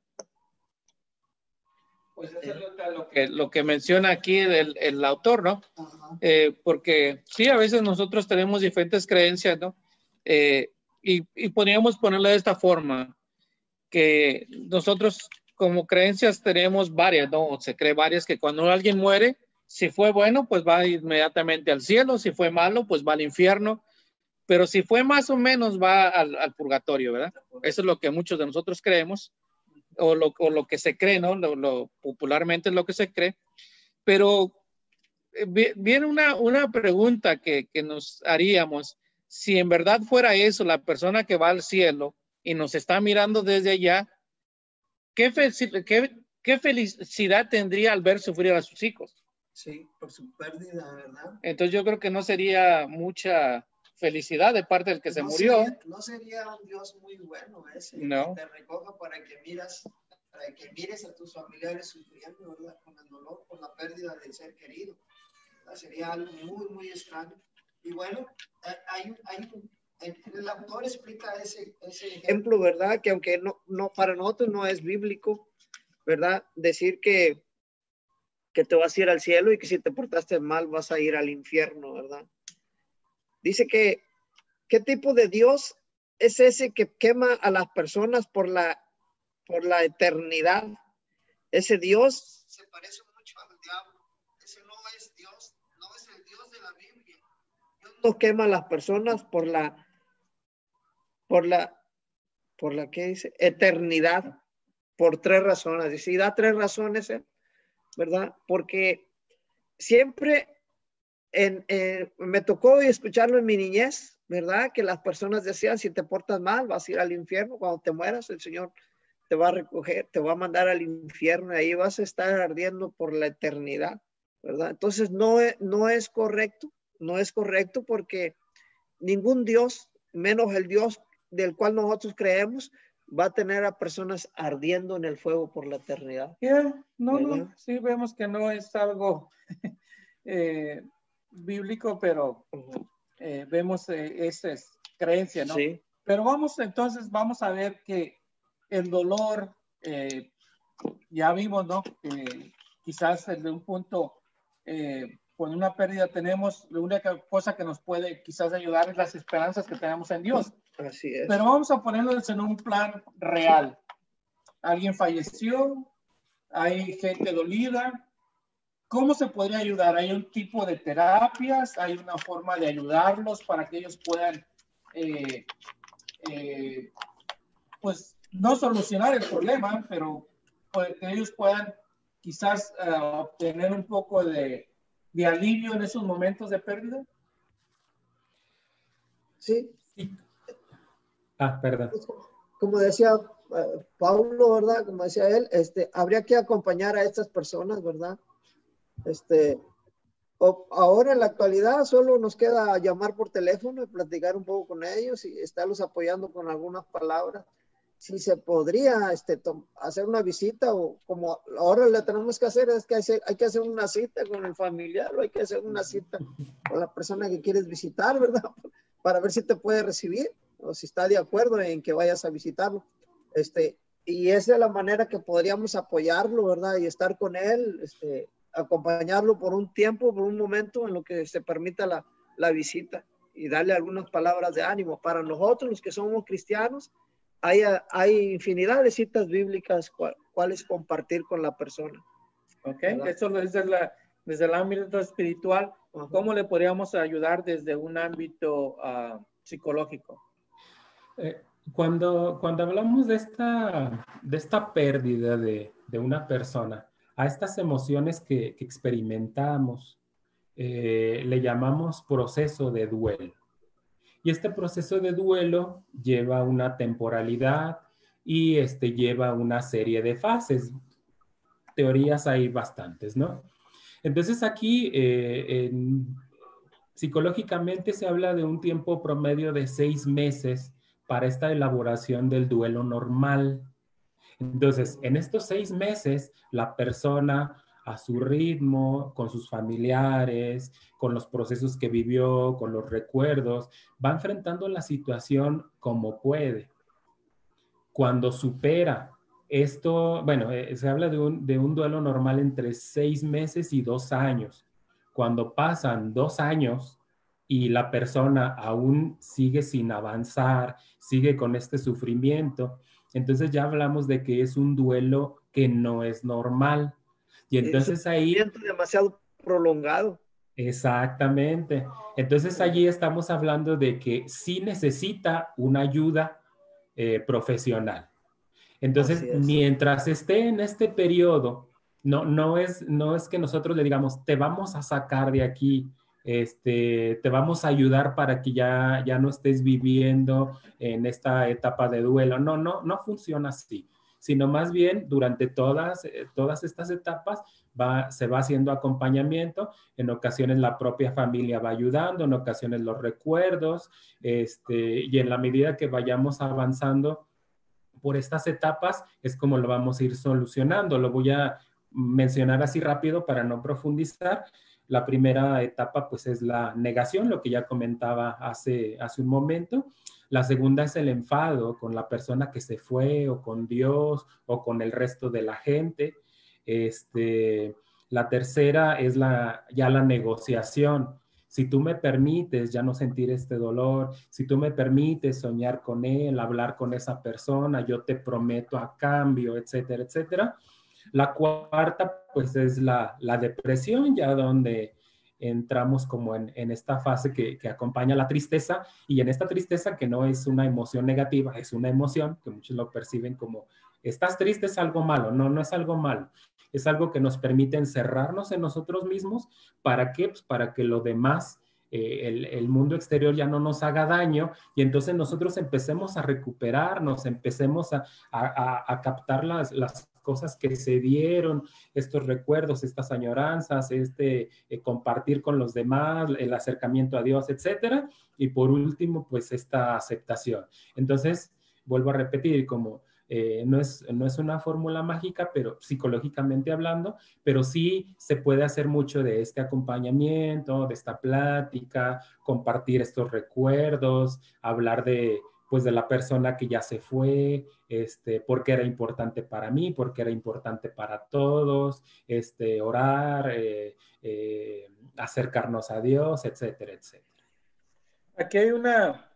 Pues eso es lo que, lo que menciona aquí el, el autor, ¿no? Eh, porque sí, a veces nosotros tenemos diferentes creencias, ¿no? Eh, y, y podríamos ponerlo de esta forma, que nosotros como creencias tenemos varias, ¿no? Se cree varias que cuando alguien muere, si fue bueno, pues va inmediatamente al cielo. Si fue malo, pues va al infierno. Pero si fue más o menos, va al, purgatorio, ¿verdad? Eso es lo que muchos de nosotros creemos, o lo, que se cree, ¿no? Lo, popularmente es lo que se cree. Pero eh, viene una, una pregunta que, que nos haríamos. Si en verdad fuera eso, la persona que va al cielo y nos está mirando desde allá, ¿qué, qué, qué felicidad tendría al ver sufrir a sus hijos? Sí, por su pérdida, ¿verdad? Entonces yo creo que no sería mucha felicidad de parte del que se murió. no sería un Dios muy bueno ese, no. que te recoja para que miras, para que mires a tus familiares sufriendo, ¿verdad? Con el dolor por la pérdida del ser querido. Sería algo muy, muy extraño. Y bueno, hay, hay el, autor explica ese, ese ejemplo, ¿verdad? Que aunque no, no, para nosotros no es bíblico, ¿verdad? Decir que que te vas a ir al cielo y que si te portaste mal vas a ir al infierno, ¿verdad? Dice que, ¿qué tipo de Dios es ese que quema a las personas por la, por la eternidad? Ese Dios se parece mucho al diablo. Ese no es Dios, no es el Dios de la Biblia. Dios no quema a las personas por la, por la, por la que dice, eternidad, por tres razones. Dice, y da tres razones, ¿eh? ¿Verdad? Porque siempre me tocó escucharlo en mi niñez, ¿verdad? Que las personas decían, si te portas mal, vas a ir al infierno, cuando te mueras, el Señor te va a recoger, te va a mandar al infierno y ahí vas a estar ardiendo por la eternidad, ¿verdad? Entonces no, no es correcto, no es correcto porque ningún Dios, menos el Dios del cual nosotros creemos, va a tener a personas ardiendo en el fuego por la eternidad. no, no, sí vemos que no es algo eh, bíblico, pero eh, vemos eh, esa creencia, ¿no? Sí. Pero vamos entonces, vamos a ver que el dolor ya vimos, ¿no? Quizás desde un punto, eh, con una pérdida tenemos, la única cosa que nos puede quizás ayudar es las esperanzas que tenemos en Dios. Así es. Pero vamos a ponernos en un plan real. Alguien falleció, hay gente dolida. ¿Cómo se podría ayudar? ¿Hay un tipo de terapias? ¿Hay una forma de ayudarlos para que ellos puedan, eh, eh, pues, no solucionar el problema, pero pues, que ellos puedan quizás eh, obtener un poco de, de alivio en esos momentos de pérdida? Sí. Ah, perdón. Como decía eh, Paulo, ¿verdad? Como decía él, este, habría que acompañar a estas personas, ¿verdad? Este, ahora en la actualidad solo nos queda llamar por teléfono y platicar un poco con ellos y estarlos apoyando con algunas palabras. Si se podría este, hacer una visita o como ahora le tenemos que hacer es que hay, que hacer una cita con el familiar o hay que hacer una cita con la persona que quieres visitar, ¿verdad? Para ver si te puede recibir o si está de acuerdo en que vayas a visitarlo. Este, y esa es la manera que podríamos apoyarlo, ¿verdad? Y estar con él, este, acompañarlo por un tiempo, por un momento en lo que se permita la, la visita y darle algunas palabras de ánimo. Para nosotros, los que somos cristianos, hay, hay infinidad de citas bíblicas cuales compartir con la persona. Ok, eso desde, la, desde el ámbito espiritual, ¿cómo le podríamos ayudar desde un ámbito uh, psicológico? Eh, cuando, cuando hablamos de esta, de esta pérdida de, de una persona, a estas emociones que, que experimentamos, eh, le llamamos proceso de duelo. Y este proceso de duelo lleva una temporalidad y este lleva una serie de fases. Teorías hay bastantes, ¿no? Entonces aquí eh, psicológicamente se habla de un tiempo promedio de seis meses para esta elaboración del duelo normal. Entonces, en estos seis meses, la persona a su ritmo, con sus familiares, con los procesos que vivió, con los recuerdos, va enfrentando la situación como puede. Cuando supera esto, bueno, eh, se habla de un, de un duelo normal entre seis meses y dos años. Cuando pasan dos años, y la persona aún sigue sin avanzar, sigue con este sufrimiento, entonces ya hablamos de que es un duelo que no es normal. Y entonces es un ahí... demasiado prolongado. Exactamente. Entonces allí estamos hablando de que sí necesita una ayuda eh, profesional. Entonces, mientras esté en este periodo, no, no, es, no es que nosotros le digamos, te vamos a sacar de aquí, este, te vamos a ayudar para que ya, ya no estés viviendo en esta etapa de duelo. No, no, no funciona así, sino más bien durante todas, eh, todas estas etapas va, se va haciendo acompañamiento, en ocasiones la propia familia va ayudando, en ocasiones los recuerdos, este, y en la medida que vayamos avanzando por estas etapas es como lo vamos a ir solucionando. Lo voy a mencionar así rápido para no profundizar. La primera etapa pues es la negación, lo que ya comentaba hace, hace un momento. La segunda es el enfado con la persona que se fue o con Dios o con el resto de la gente. Este, la tercera es la, ya la negociación. Si tú me permites ya no sentir este dolor, si tú me permites soñar con él, hablar con esa persona, yo te prometo a cambio, etcétera, etcétera. La cuarta, pues, es la, depresión, ya donde entramos como en, esta fase que, que, acompaña la tristeza. Y en esta tristeza que no es una emoción negativa, es una emoción que muchos lo perciben como, estás triste es algo malo, no, no es algo malo, es algo que nos permite encerrarnos en nosotros mismos, ¿para qué? Pues para que lo demás eh, el, mundo exterior ya no nos haga daño. Y entonces nosotros empecemos a recuperarnos, empecemos a, a, captar las, las, cosas que se dieron, estos recuerdos, estas añoranzas, este eh, compartir con los demás, el acercamiento a Dios, etcétera. Y por último, pues esta aceptación. Entonces, vuelvo a repetir, como eh, no, es, no es una fórmula mágica, pero psicológicamente hablando, pero sí se puede hacer mucho de este acompañamiento, de esta plática, compartir estos recuerdos, hablar de, pues de la persona que ya se fue, este, porque era importante para mí, porque era importante para todos, este, orar, eh, eh, acercarnos a Dios, etcétera, etcétera. Aquí hay una,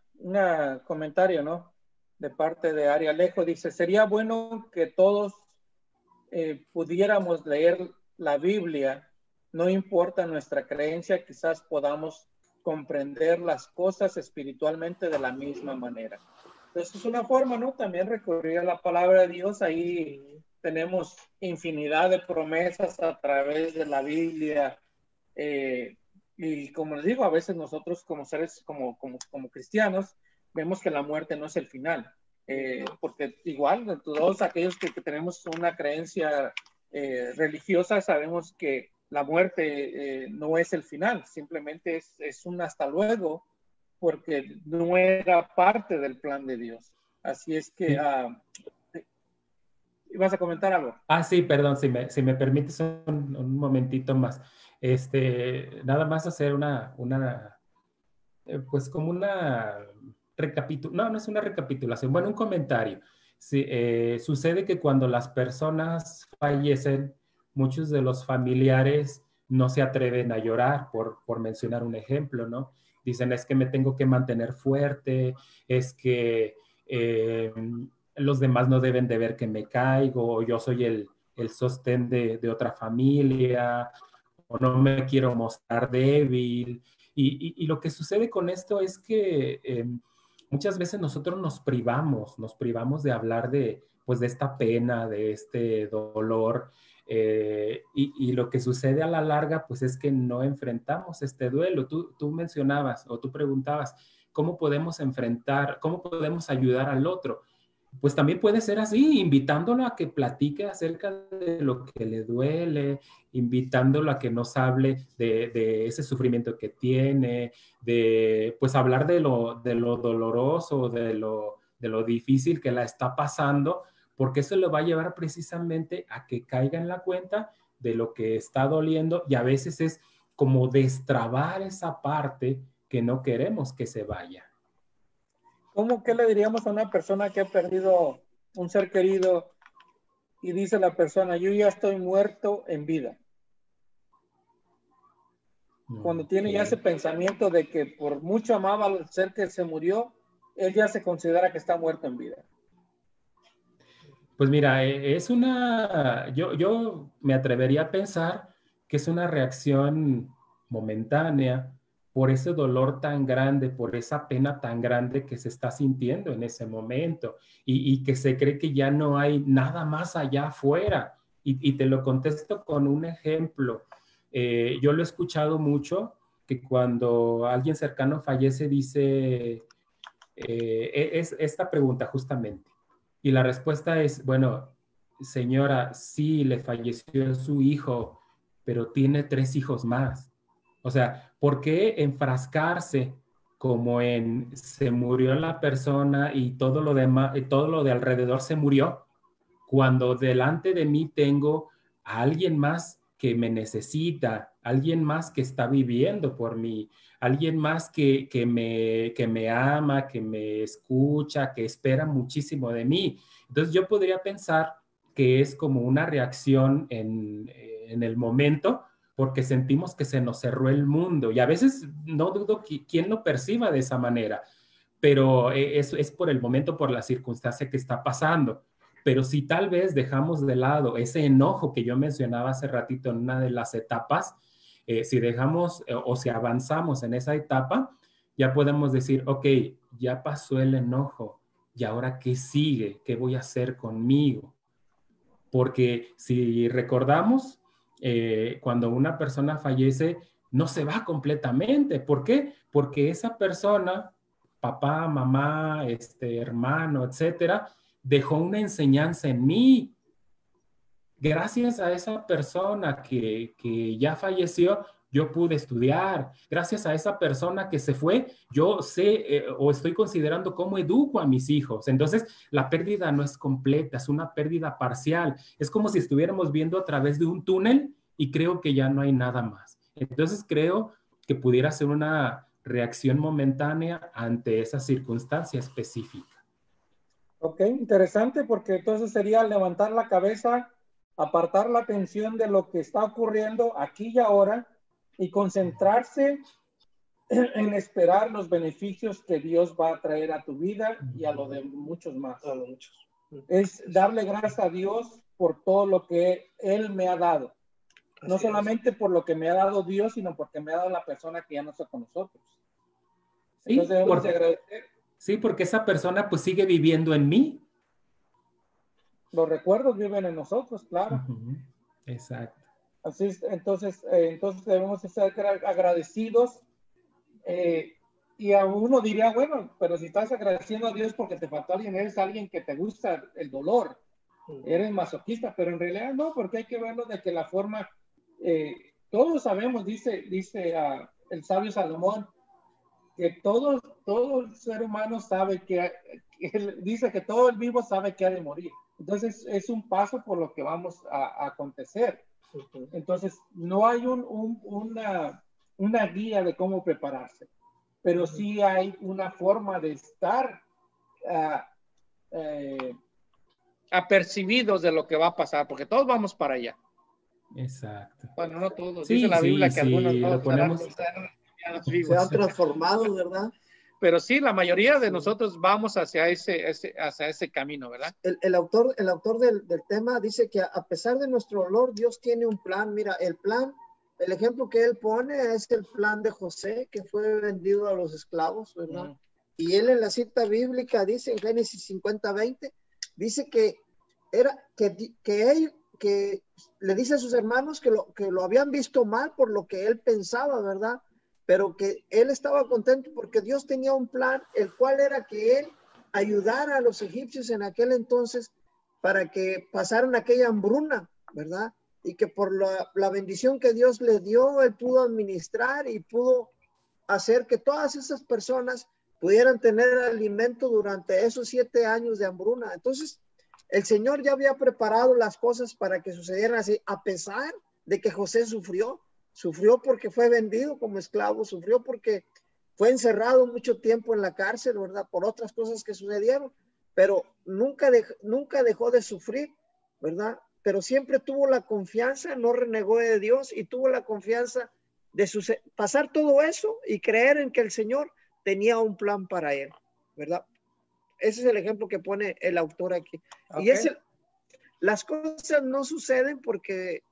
comentario, ¿no? De parte de Ari Alejo, dice, sería bueno que todos eh, pudiéramos leer la Biblia, no importa nuestra creencia, quizás podamos comprender las cosas espiritualmente de la misma manera. Entonces es una forma, ¿no? También recurrir a la palabra de Dios. Ahí tenemos infinidad de promesas a través de la Biblia. Eh, y como les digo, a veces nosotros como seres, como, como, como cristianos, vemos que la muerte no es el final. Eh, porque igual, todos aquellos que, tenemos una creencia eh, religiosa, sabemos que la muerte eh, no es el final, simplemente es, es, un hasta luego, porque no era parte del plan de Dios. Así es que, uh, ¿ibas a comentar algo? Ah, sí, perdón, si me, si me permites un, momentito más. Este, nada más hacer una, una eh, pues como una recapitulación, no, no es una recapitulación, bueno, un comentario. Sí, eh, sucede que cuando las personas fallecen, muchos de los familiares no se atreven a llorar, por, por mencionar un ejemplo, ¿no? Dicen, es que me tengo que mantener fuerte, es que eh, los demás no deben de ver que me caigo, yo soy el, el sostén de, de, otra familia, o no me quiero mostrar débil. Y, y, lo que sucede con esto es que eh, muchas veces nosotros nos privamos, nos privamos de hablar de, pues, de esta pena, de este dolor, eh, y, lo que sucede a la larga, pues es que no enfrentamos este duelo. Tú, tú mencionabas o tú preguntabas, ¿cómo podemos enfrentar, cómo podemos ayudar al otro? Pues también puede ser así, invitándolo a que platique acerca de lo que le duele, invitándolo a que nos hable de, de ese sufrimiento que tiene, de pues hablar de lo, de lo doloroso, de lo, de lo difícil que la está pasando, porque eso le va a llevar precisamente a que caiga en la cuenta de lo que está doliendo y a veces es como destrabar esa parte que no queremos que se vaya. ¿Cómo que le diríamos a una persona que ha perdido un ser querido y dice la persona, yo ya estoy muerto en vida? Cuando tiene ya ese pensamiento de que por mucho amaba al ser que se murió, él ya se considera que está muerto en vida. Pues mira, e, es una, yo, yo me atrevería a pensar que es una reacción momentánea por ese dolor tan grande, por esa pena tan grande que se está sintiendo en ese momento y, que se cree que ya no hay nada más allá afuera. Y, te lo contesto con un ejemplo. Eh, yo lo he escuchado mucho, que cuando alguien cercano fallece dice, eh, e, es esta pregunta justamente, y la respuesta es, bueno, señora, sí le falleció su hijo, pero tiene tres hijos más. O sea, ¿por qué enfrascarse como en se murió la persona y todo lo demás, todo lo de alrededor se murió, cuando delante de mí tengo a alguien más que me necesita, alguien más que está viviendo por mí, alguien más que, me, que me ama, que me escucha, que espera muchísimo de mí. Entonces yo podría pensar que es como una reacción en, el momento porque sentimos que se nos cerró el mundo y a veces no dudo que quien lo perciba de esa manera, pero e, es, es por el momento, por la circunstancia que está pasando. Pero si tal vez dejamos de lado ese enojo que yo mencionaba hace ratito en una de las etapas, eh, si dejamos eh, o si avanzamos en esa etapa, ya podemos decir, ok, ya pasó el enojo, ¿y ahora qué sigue? ¿Qué voy a hacer conmigo? Porque si recordamos, eh, cuando una persona fallece, no se va completamente. ¿Por qué? Porque esa persona, papá, mamá, este, hermano, etcétera, dejó una enseñanza en mí, gracias a esa persona que, ya falleció, yo pude estudiar. Gracias a esa persona que se fue, yo sé eh, o estoy considerando cómo educo a mis hijos. Entonces, la pérdida no es completa, es una pérdida parcial. Es como si estuviéramos viendo a través de un túnel y creo que ya no hay nada más. Entonces, creo que pudiera ser una, reacción momentánea ante esa circunstancia específica. Ok, interesante porque entonces sería levantar la cabeza, apartar la atención de lo que está ocurriendo aquí y ahora y concentrarse en esperar los beneficios que Dios va a traer a tu vida y a lo de muchos más. Es darle gracias a Dios por todo lo que Él me ha dado. No solamente por lo que me ha dado Dios, sino porque me ha dado la persona que ya no está con nosotros. Sí, porque, sí, porque esa persona pues sigue viviendo en mí. Los recuerdos viven en nosotros, claro. Exacto. Así es, entonces, eh, entonces debemos estar agradecidos. Eh, y a uno diría, bueno, pero si estás agradeciendo a Dios porque te faltó alguien, eres alguien que te gusta el dolor, eres masoquista, pero en realidad no, porque hay que verlo de que la forma, eh, todos sabemos, dice, dice uh, el sabio Salomón, que todo, todo ser humano sabe que, dice que todo el vivo sabe que ha de morir. Entonces es un paso por lo que vamos a, acontecer. Entonces no hay un, una, una guía de cómo prepararse, pero sí hay una forma de estar uh, eh, apercibidos de lo que va a pasar, porque todos vamos para allá. Exacto. Bueno, no todos. Dice la Biblia que algunos no ponemos... se han transformado, ¿verdad? Pero sí, la mayoría de nosotros vamos hacia ese, hacia ese camino, ¿verdad? El, el autor, el autor del, del, tema dice que a pesar de nuestro dolor, Dios tiene un plan. Mira, el plan, el ejemplo que él pone es el plan de José, que fue vendido a los esclavos, ¿verdad? Y él en la cita bíblica dice en Génesis 50, 20, dice que era que, que él que le dice a sus hermanos que lo, que lo habían visto mal por lo que él pensaba, ¿verdad? Pero que él estaba contento porque Dios tenía un plan, el cual era que él ayudara a los egipcios en aquel entonces para que pasaran aquella hambruna, ¿verdad? Y que por la, bendición que Dios le dio, él pudo administrar y pudo hacer que todas esas personas pudieran tener alimento durante esos siete años de hambruna. Entonces, el Señor ya había preparado las cosas para que sucedieran así, a pesar de que José sufrió. Sufrió porque fue vendido como esclavo, sufrió porque fue encerrado mucho tiempo en la cárcel, ¿verdad? Por otras cosas que sucedieron, pero nunca, nunca dejó de sufrir, ¿verdad? Pero siempre tuvo la confianza, no renegó de Dios y tuvo la confianza de pasar todo eso y creer en que el Señor tenía un plan para él, ¿verdad? Ese es el ejemplo que pone el autor aquí. Y es las cosas no suceden porque,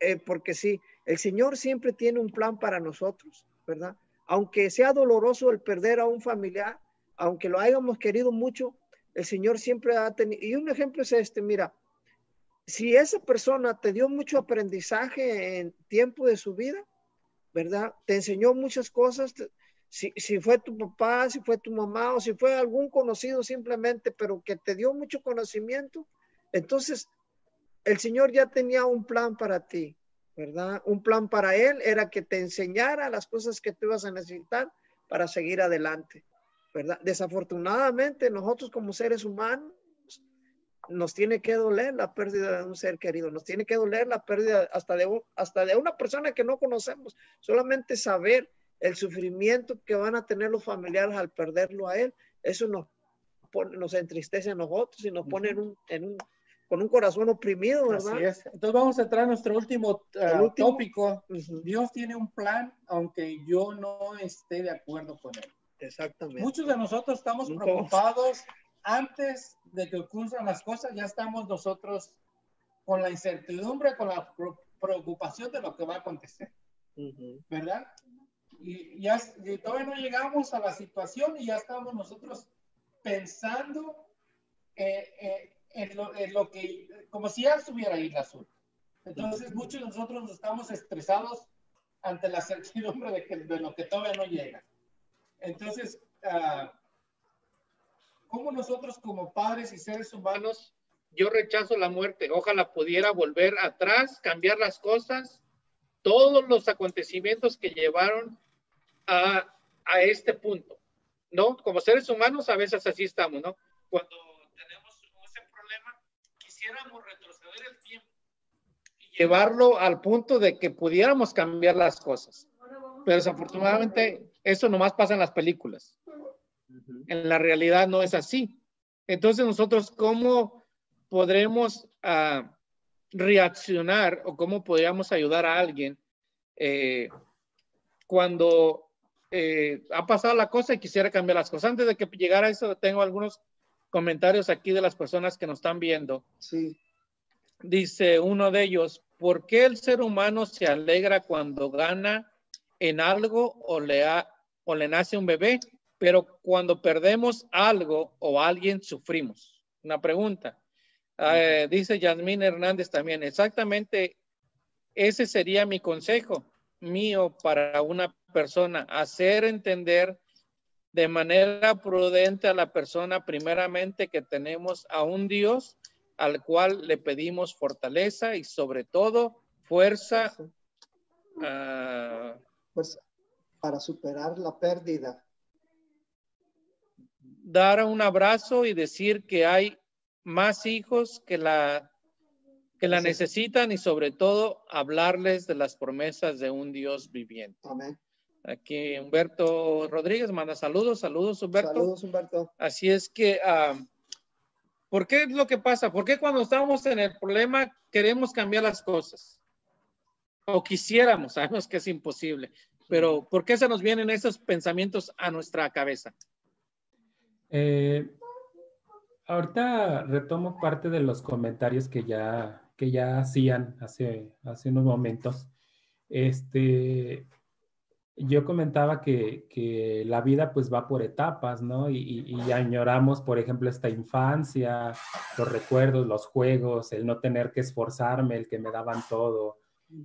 eh, porque sí, el Señor siempre tiene un plan para nosotros, ¿verdad? Aunque sea doloroso el perder a un familiar, aunque lo hayamos querido mucho, el Señor siempre ha tenido. Y un ejemplo es este, mira, si esa persona te dio mucho aprendizaje en tiempo de su vida, ¿verdad? Te enseñó muchas cosas, si, fue tu papá, si fue tu mamá o si fue algún conocido simplemente, pero que te dio mucho conocimiento, entonces el Señor ya tenía un plan para ti, ¿verdad? Un plan para Él era que te enseñara las cosas que tú ibas a necesitar para seguir adelante, ¿verdad? Desafortunadamente nosotros como seres humanos nos tiene que doler la pérdida de un ser querido, nos tiene que doler la pérdida hasta de, hasta de una persona que no conocemos, solamente saber el sufrimiento que van a tener los familiares al perderlo a él, eso nos, nos entristece a nosotros y nos pone en un, con un corazón oprimido, ¿verdad? Así es. Entonces vamos a entrar a nuestro último, uh, tópico. Dios tiene un plan, aunque yo no esté de acuerdo con él. Exactamente. Muchos de nosotros estamos preocupados antes de que ocurran las cosas, ya estamos nosotros con la incertidumbre, con la preocupación de lo que va a acontecer. ¿Verdad? y ya todavía no llegamos a la situación y ya estamos nosotros pensando eh, eh, en, lo, que, como si ya estuviera ahí la Azul. Entonces, muchos de nosotros estamos estresados ante la certidumbre de, que, de lo que todavía no llega. Entonces, uh, ¿cómo nosotros como padres y seres humanos, yo rechazo la muerte? Ojalá pudiera volver atrás, cambiar las cosas, todos los acontecimientos que llevaron a, este punto, ¿no? Como seres humanos a veces así estamos, ¿no? Cuando quisiéramos retroceder el tiempo y llevarlo al punto de que pudiéramos cambiar las cosas. Pero desafortunadamente eso nomás pasa en las películas. En la realidad no es así. Entonces nosotros, ¿cómo podremos ah, reaccionar o cómo podríamos ayudar a alguien eh, cuando eh, ha pasado la cosa y quisiera cambiar las cosas? Antes de que llegara a eso, tengo algunos comentarios aquí de las personas que nos están viendo. Sí. Dice uno de ellos, ¿por qué el ser humano se alegra cuando gana en algo o le, o le nace un bebé, pero cuando perdemos algo o alguien sufrimos? Una pregunta. Eh, dice Yasmín Hernández también, exactamente ese sería mi consejo mío para una persona, hacer entender de manera prudente a la persona primeramente que tenemos a un Dios al cual le pedimos fortaleza y sobre todo fuerza, uh, para superar la pérdida. Dar un abrazo y decir que hay más hijos que la que la necesitan y sobre todo hablarles de las promesas de un Dios viviente. Amén. Aquí Humberto Rodríguez manda saludos, saludos Humberto. Saludos Humberto. Así es que, uh, ¿por qué es lo que pasa? ¿Por qué cuando estamos en el problema queremos cambiar las cosas? O quisiéramos, sabemos que es imposible, pero ¿por qué se nos vienen esos pensamientos a nuestra cabeza? Eh, Ahorita retomo parte de los comentarios que ya, que ya hacían hace, hace unos momentos. Este, yo comentaba que, que, la vida pues va por etapas, ¿no? Y, y, añoramos, por ejemplo, esta infancia, los recuerdos, los juegos, el no tener que esforzarme, el que me daban todo.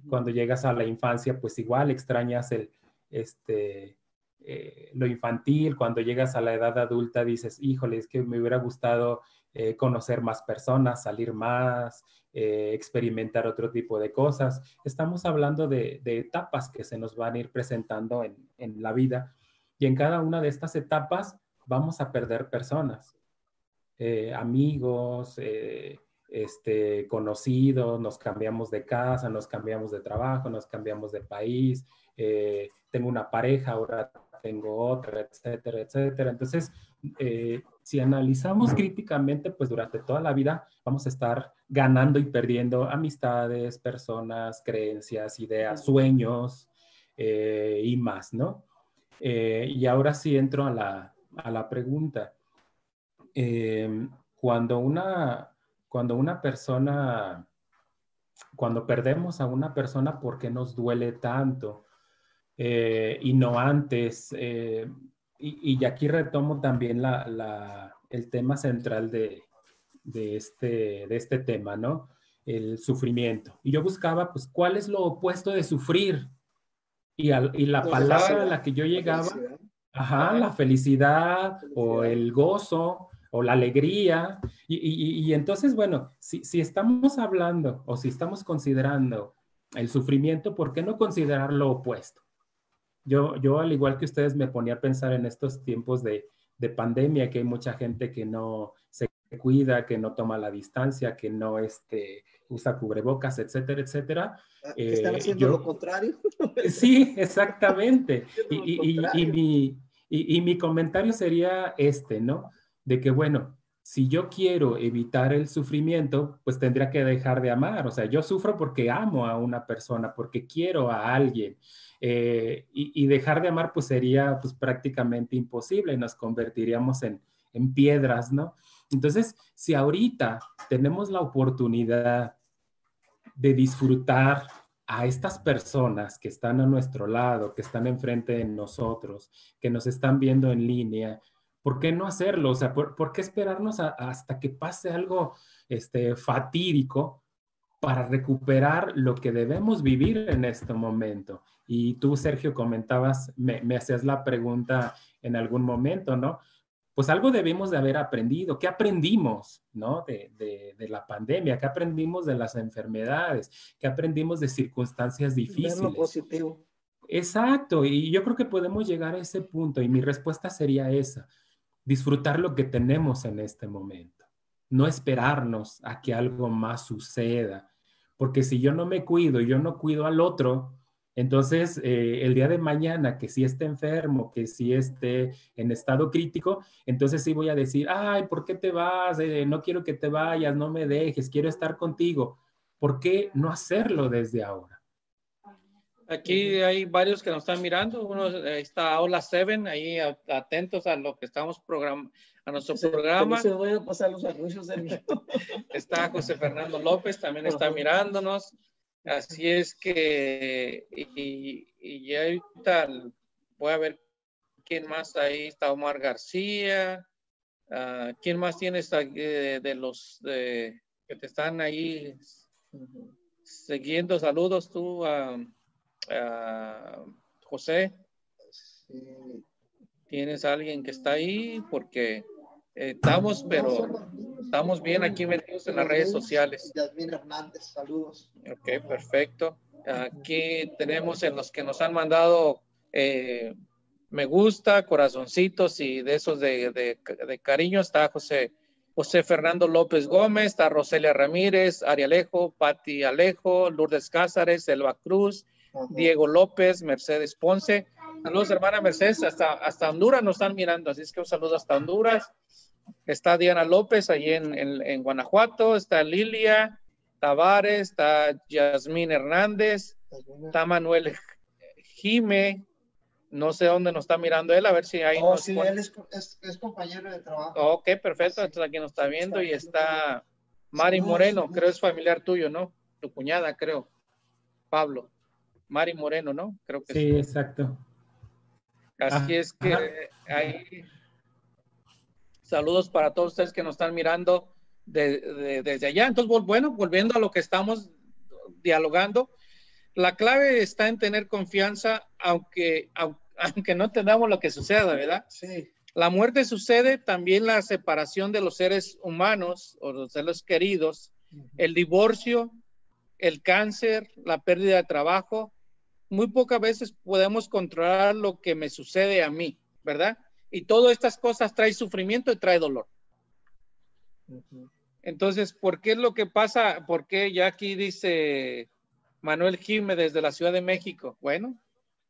Cuando llegas a la infancia, pues igual extrañas el, este, eh, lo infantil, cuando llegas a la edad adulta dices, híjole, es que me hubiera gustado eh, conocer más personas, salir más, eh, experimentar otro tipo de cosas. Estamos hablando de, etapas que se nos van a ir presentando en, en, la vida y en cada una de estas etapas vamos a perder personas, amigos, este, conocidos, nos cambiamos de casa, nos cambiamos de trabajo, nos cambiamos de país, tengo una pareja, ahora tengo otra, etcétera, etcétera. Entonces, eh, si analizamos críticamente, pues durante toda la vida vamos a estar ganando y perdiendo amistades, personas, creencias, ideas, sueños eh, y más, ¿no? Eh, y ahora sí entro a la, a la pregunta. cuando, una, cuando una persona, cuando perdemos a una persona, ¿por qué nos duele tanto? Eh, y no antes. Y, aquí retomo también la, el tema central de, de, este, de este tema, ¿no? El sufrimiento. Y yo buscaba, pues, ¿cuál es lo opuesto de sufrir? Y, y la palabra a la que yo llegaba, ajá, la felicidad o el gozo o la alegría. Y, y, y entonces, bueno, si, si, estamos hablando o si estamos considerando el sufrimiento, ¿por qué no considerar lo opuesto? Yo, yo, al igual que ustedes, me ponía a pensar en estos tiempos de, de pandemia, que hay mucha gente que no se cuida, que no toma la distancia, que no este, usa cubrebocas, etcétera, etcétera. Ah, están eh, haciendo lo contrario. sí, exactamente. y, y, y, mi, y, mi comentario sería este, ¿no? De que, bueno, si yo quiero evitar el sufrimiento, pues tendría que dejar de amar. O sea, yo sufro porque amo a una persona, porque quiero a alguien. Eh, y, dejar de amar pues sería pues prácticamente imposible, nos convertiríamos en, en piedras, ¿no? Entonces, si ahorita tenemos la oportunidad de disfrutar a estas personas que están a nuestro lado, que están enfrente de nosotros, que nos están viendo en línea, ¿por qué no hacerlo? O sea, ¿por, qué esperarnos hasta que pase algo este, fatídico para recuperar lo que debemos vivir en este momento? Y tú, Sergio, comentabas, me, hacías la pregunta en algún momento, ¿no? Pues algo debemos de haber aprendido. ¿Qué aprendimos, no? De, la pandemia, ¿qué aprendimos de las enfermedades? ¿Qué aprendimos de circunstancias difíciles? Ver lo positivo. Exacto, y yo creo que podemos llegar a ese punto y mi respuesta sería esa, disfrutar lo que tenemos en este momento, no esperarnos a que algo más suceda, porque si yo no me cuido yo no cuido al otro, Entonces, eh, el día de mañana, que si esté enfermo, que si esté en estado crítico, entonces sí voy a decir, ay, ¿por qué te vas? Eh, no quiero que te vayas, no me dejes, quiero estar contigo. ¿Por qué no hacerlo desde ahora? Aquí hay varios que nos están mirando. Uno está Hola Seven, ahí atentos a lo que estamos programando, a nuestro programa. Se voy a pasar los anuncios de Está José Fernando López, también está mirándonos. Así es que, y, y ya ahorita voy a ver quién más ahí está Omar García. Uh, ¿Quién más tienes de, de los de, que te están ahí siguiendo? Saludos tú a. José, ¿tienes alguien que está ahí? Porque eh, estamos, pero estamos bien aquí metidos en las redes sociales. Hernández, saludos. Ok, perfecto. Aquí tenemos en los que nos han mandado eh, me gusta, corazoncitos y de esos de, de, cariño. Está José, José Fernando López Gómez, está Roselia Ramírez, Ari Alejo, Pati Alejo, Lourdes Cázares, Elba Cruz, Diego López, Mercedes Ponce. Saludos, hermana Mercedes, hasta, hasta Honduras nos están mirando, así es que un saludo hasta Honduras. Está Diana López ahí en, en, Guanajuato, está Lilia Tavares, está Yasmín Hernández, está Manuel Jime, no sé dónde nos está mirando él, a ver si hay. Oh, sí, él es, es, compañero de trabajo. Ok, perfecto, entonces aquí nos está viendo y está Mari Moreno, creo es familiar tuyo, ¿no? Tu cuñada, creo. Pablo. Mari Moreno, ¿no? Creo que sí. Sí, exacto. Así es que hay saludos para todos ustedes que nos están mirando desde allá. Entonces, bueno, volviendo a lo que estamos dialogando, la clave está en tener confianza, aunque, aunque no tengamos lo que suceda, ¿verdad? Sí. La muerte sucede, también la separación de los seres humanos o los seres queridos, el divorcio, el cáncer, la pérdida de trabajo, muy pocas veces podemos controlar lo que me sucede a mí, ¿verdad? Y todas estas cosas trae sufrimiento y trae dolor. Entonces, ¿por qué es lo que pasa? ¿Por qué ya aquí dice Manuel Jiménez desde la Ciudad de México? Bueno,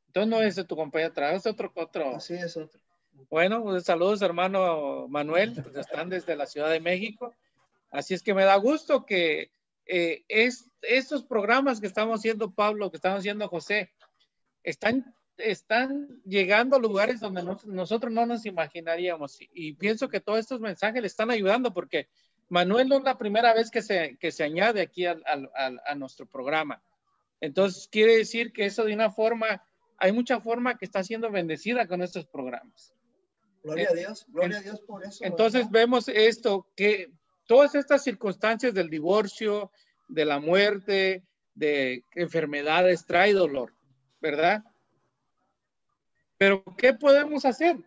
entonces no es de tu compañía de trabajo, es otro, otro. Sí, es otro. Bueno, pues, saludos hermano Manuel, pues están desde la Ciudad de México. Así es que me da gusto que eh, es, estos programas que estamos haciendo, Pablo, que estamos haciendo José, están, están llegando a lugares donde nosotros no nos imaginaríamos. Y, pienso que todos estos mensajes le están ayudando porque Manuel no es la primera vez que se, que se añade aquí a, a nuestro programa. Entonces, quiere decir que eso de una forma, hay mucha forma que está siendo bendecida con estos programas. Gloria a Dios, gloria a Dios por eso. Entonces vemos esto, que todas estas circunstancias del divorcio, de la muerte, de enfermedades, trae dolor, ¿verdad? Pero ¿qué podemos hacer?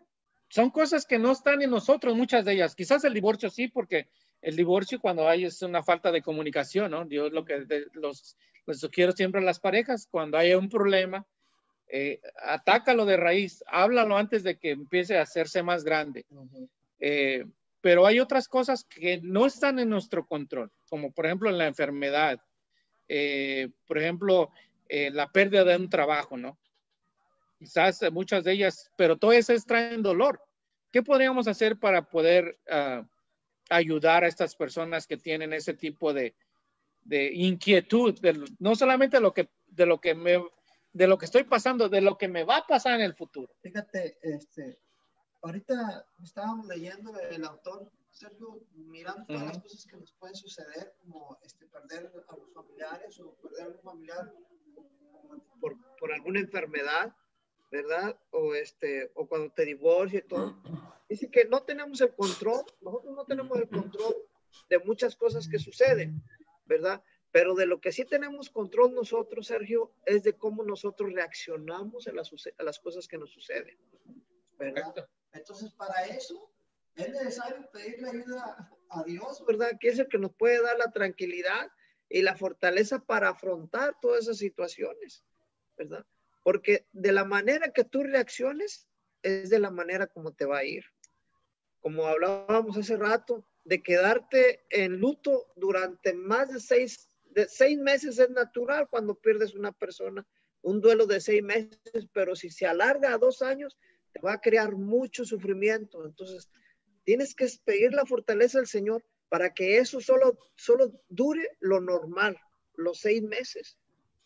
Son cosas que no están en nosotros, muchas de ellas. Quizás el divorcio sí, porque el divorcio cuando hay es una falta de comunicación, ¿no? Dios lo que los, les sugiero siempre a las parejas, cuando hay un problema, eh, atácalo de raíz, háblalo antes de que empiece a hacerse más grande pero hay otras cosas que no están en nuestro control, como por ejemplo la enfermedad, eh, por ejemplo, eh, la pérdida de un trabajo, ¿no? Quizás muchas de ellas, pero todas esas traen dolor. ¿Qué podríamos hacer para poder ah, ayudar a estas personas que tienen ese tipo de, de inquietud, no solamente lo que, de lo que me, de lo que estoy pasando, de lo que me va a pasar en el futuro? Fíjate, este, ahorita estábamos leyendo el autor, Sergio, mirando todas las cosas que nos pueden suceder, como este, perder a los familiares o perder a un familiar por, por, alguna enfermedad, ¿verdad? O, este, o cuando te divorcias y todo. Dice que no tenemos el control, nosotros no tenemos el control de muchas cosas que suceden, ¿verdad? Pero de lo que sí tenemos control nosotros, Sergio, es de cómo nosotros reaccionamos a las, a las cosas que nos suceden, ¿verdad? Entonces, para eso es necesario pedirle ayuda a Dios, ¿verdad? Que es el que nos puede dar la tranquilidad y la fortaleza para afrontar todas esas situaciones, ¿verdad? Porque de la manera que tú reacciones es de la manera como te va a ir. Como hablábamos hace rato, de quedarte en luto durante más de seis, de seis meses es natural cuando pierdes una persona un duelo de seis meses, pero si se alarga a dos años, te va a crear mucho sufrimiento. Entonces, tienes que pedir la fortaleza del Señor para que eso solo, solo dure lo normal, los seis meses,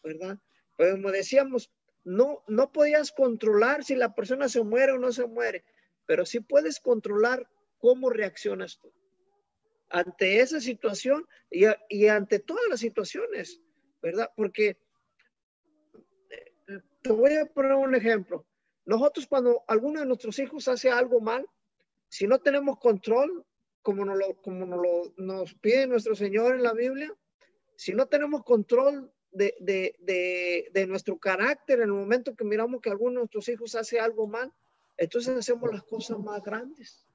¿verdad? Como decíamos, no, no podías controlar si la persona se muere o no se muere, pero sí puedes controlar cómo reaccionas tú ante esa situación y, y ante todas las situaciones, ¿verdad? Porque eh, te voy a poner un ejemplo. Nosotros cuando alguno de nuestros hijos hace algo mal, si no tenemos control, como nos, lo, como nos, lo, nos pide nuestro Señor en la Biblia, si no tenemos control de, de, de, de, nuestro carácter en el momento que miramos que alguno de nuestros hijos hace algo mal, entonces hacemos las cosas más grandes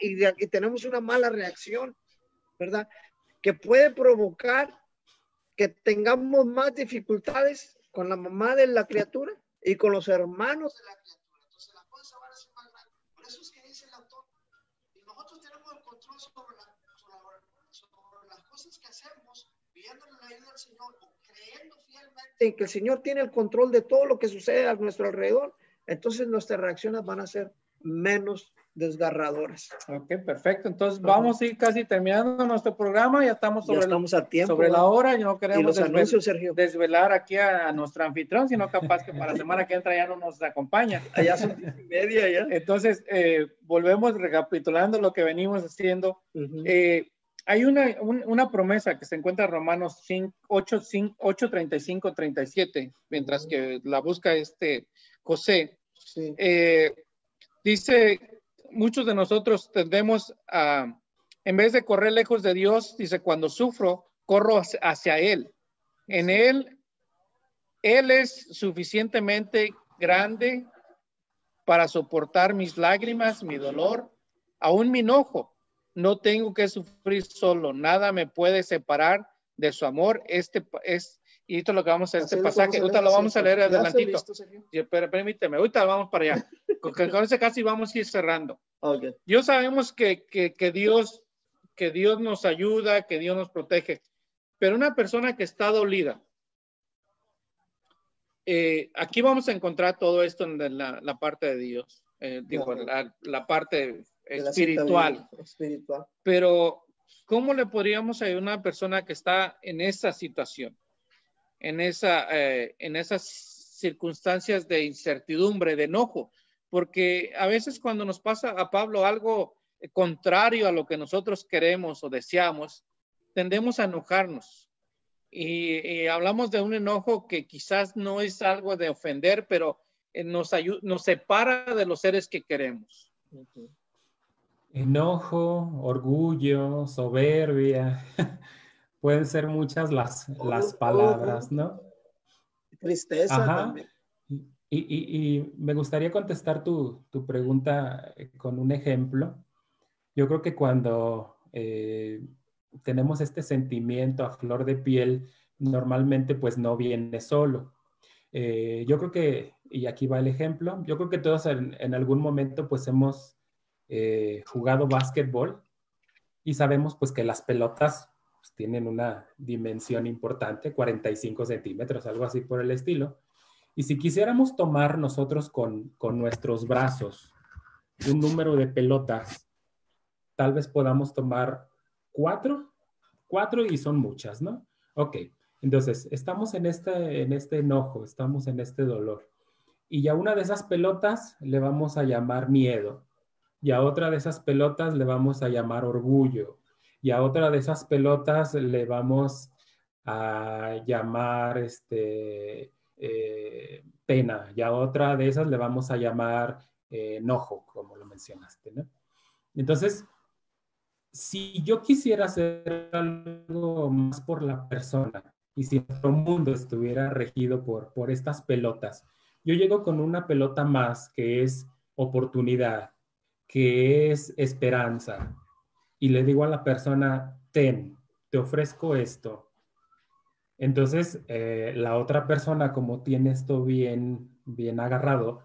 y, y tenemos una mala reacción, ¿verdad? Que puede provocar que tengamos más dificultades con la mamá de la criatura y con los hermanos de la criatura. Entonces las cosas van a ser más grandes. Por eso es que dice el autor, y nosotros tenemos el control sobre, la, sobre, sobre las cosas que hacemos, pidiéndole la ayuda al Señor o creyendo fielmente en que el Señor tiene el control de todo lo que sucede a nuestro alrededor, entonces nuestras reacciones van a ser menos desgarradoras. Ok, perfecto. Entonces vamos a ir casi terminando nuestro programa. Ya estamos sobre, ya estamos a tiempo, sobre la hora. y no queremos los anuncios, Sergio? desvelar aquí a, nuestro anfitrión, sino capaz que para la semana que entra ya no nos acompaña. Allá son diez y media ya. Entonces, eh, volvemos recapitulando lo que venimos haciendo. Uh -huh. eh, hay una, un, una promesa que se encuentra en Romanos 5, 8, 5, 8, 35, 37, mientras uh -huh. que la busca este José. Sí. Eh, dice muchos de nosotros tendemos a, en vez de correr lejos de Dios, dice, cuando sufro, corro hacia, Él. En Él, Él es suficientemente grande para soportar mis lágrimas, mi dolor, aún mi enojo. No tengo que sufrir solo, nada me puede separar de su amor. Este es, y esto es lo que vamos a hacer, este pasaje, ahorita lo vamos a leer adelantito. Pero permíteme, ahorita vamos para allá. Con, con ese casi vamos a ir cerrando. Okay. Dios sabemos que, que, que, Dios, que Dios nos ayuda, que Dios nos protege, pero una persona que está dolida, eh, aquí vamos a encontrar todo esto en la, la parte de Dios, eh, digo, no. la, la, parte espiritual. espiritual. Pero, ¿cómo le podríamos ayudar a una persona que está en esa situación? En, esa, eh, en esas circunstancias de incertidumbre, de enojo, porque a veces cuando nos pasa a Pablo algo contrario a lo que nosotros queremos o deseamos, tendemos a enojarnos. Y, hablamos de un enojo que quizás no es algo de ofender, pero nos, ayuda, nos separa de los seres que queremos. Enojo, orgullo, soberbia, pueden ser muchas las, las palabras, ¿no? Tristeza Ajá. también. Y, y, y, me gustaría contestar tu, tu, pregunta eh, con un ejemplo. Yo creo que cuando eh, tenemos este sentimiento a flor de piel, normalmente pues no viene solo. Eh, yo creo que, y aquí va el ejemplo, yo creo que todos en, en algún momento pues hemos eh, jugado básquetbol y sabemos pues que las pelotas pues, tienen una dimensión importante, 45 centímetros, algo así por el estilo. Y si quisiéramos tomar nosotros con, con, nuestros brazos un número de pelotas, tal vez podamos tomar cuatro, cuatro y son muchas, ¿no? Ok, entonces estamos en este, en este enojo, estamos en este dolor. Y a una de esas pelotas le vamos a llamar miedo. Y a otra de esas pelotas le vamos a llamar orgullo. Y a otra de esas pelotas le vamos a llamar este, eh, pena y a otra de esas le vamos a llamar eh, enojo, como lo mencionaste, ¿no? Entonces, si yo quisiera hacer algo más por la persona y si nuestro mundo estuviera regido por, por estas pelotas, yo llego con una pelota más que es oportunidad, que es esperanza, y le digo a la persona, ten, te ofrezco esto, entonces, eh, la otra persona, como tiene esto bien, bien agarrado,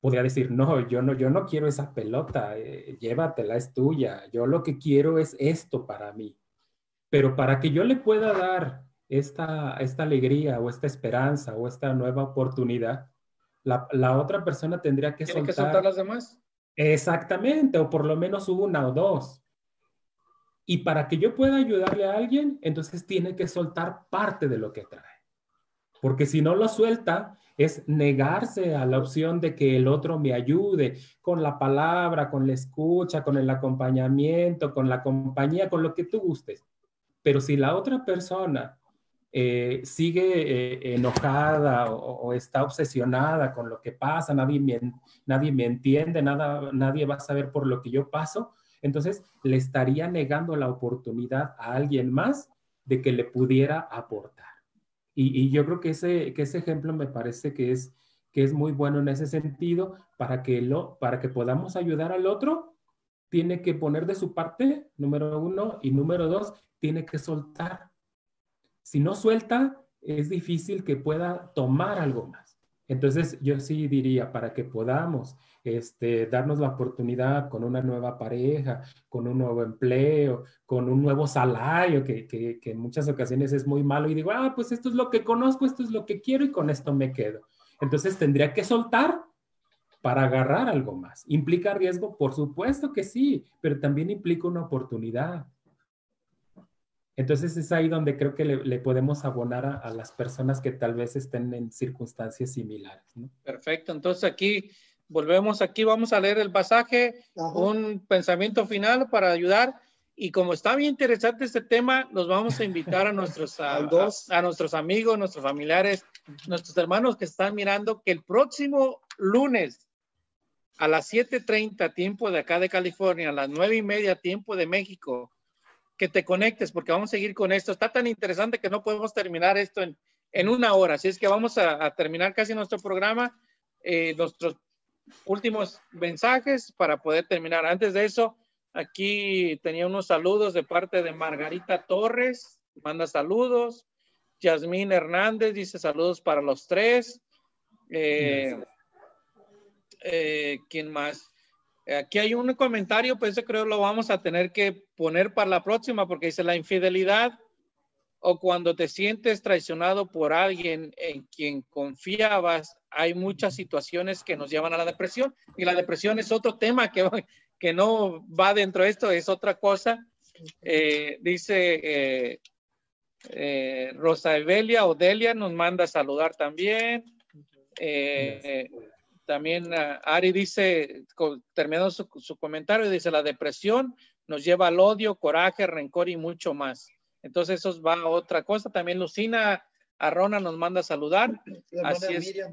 podría decir, no, yo no, yo no quiero esa pelota, eh, llévatela, es tuya. Yo lo que quiero es esto para mí. Pero para que yo le pueda dar esta, esta alegría o esta esperanza o esta nueva oportunidad, la, la otra persona tendría que ¿Tiene soltar. que soltar las demás? Exactamente, o por lo menos una o dos. Y para que yo pueda ayudarle a alguien, entonces tiene que soltar parte de lo que trae. Porque si no lo suelta, es negarse a la opción de que el otro me ayude con la palabra, con la escucha, con el acompañamiento, con la compañía, con lo que tú gustes. Pero si la otra persona eh, sigue eh, enojada o, o, está obsesionada con lo que pasa, nadie me, nadie me entiende, nada, nadie va a saber por lo que yo paso, entonces le estaría negando la oportunidad a alguien más de que le pudiera aportar. Y, yo creo que ese, que ese ejemplo me parece que es, que es muy bueno en ese sentido para que, lo, para que podamos ayudar al otro. Tiene que poner de su parte, número uno, y número dos, tiene que soltar. Si no suelta, es difícil que pueda tomar algo más. Entonces, yo sí diría, para que podamos este, darnos la oportunidad con una nueva pareja, con un nuevo empleo, con un nuevo salario, que, que, que, en muchas ocasiones es muy malo, y digo, ah, pues esto es lo que conozco, esto es lo que quiero y con esto me quedo. Entonces, tendría que soltar para agarrar algo más. ¿Implica riesgo? Por supuesto que sí, pero también implica una oportunidad. Entonces es ahí donde creo que le, le podemos abonar a, a, las personas que tal vez estén en circunstancias similares. ¿no? Perfecto, entonces aquí volvemos, aquí vamos a leer el pasaje, Ajá. un pensamiento final para ayudar. Y como está bien interesante este tema, los vamos a invitar a nuestros, a, a, a nuestros amigos, nuestros familiares, nuestros hermanos que están mirando, que el próximo lunes a las 7.30 tiempo de acá de California, a las 9 y media tiempo de México, que te conectes porque vamos a seguir con esto. Está tan interesante que no podemos terminar esto en, en una hora. Así es que vamos a, a terminar casi nuestro programa, eh, nuestros últimos mensajes para poder terminar. Antes de eso, aquí tenía unos saludos de parte de Margarita Torres, manda saludos. Yasmín Hernández dice saludos para los tres. Eh, eh, ¿Quién más? Aquí hay un comentario, pues creo lo vamos a tener que poner para la próxima porque dice la infidelidad o cuando te sientes traicionado por alguien en quien confiabas, hay muchas situaciones que nos llevan a la depresión y la depresión es otro tema que, que no va dentro de esto, es otra cosa. Eh, dice eh, eh, Rosa Evelia Odelia nos manda a saludar también. También uh, Ari dice, terminando su, su, comentario, dice, la depresión nos lleva al odio, coraje, rencor y mucho más. Entonces eso va a otra cosa. También Lucina Arrona nos manda a saludar. Así es. Miriam,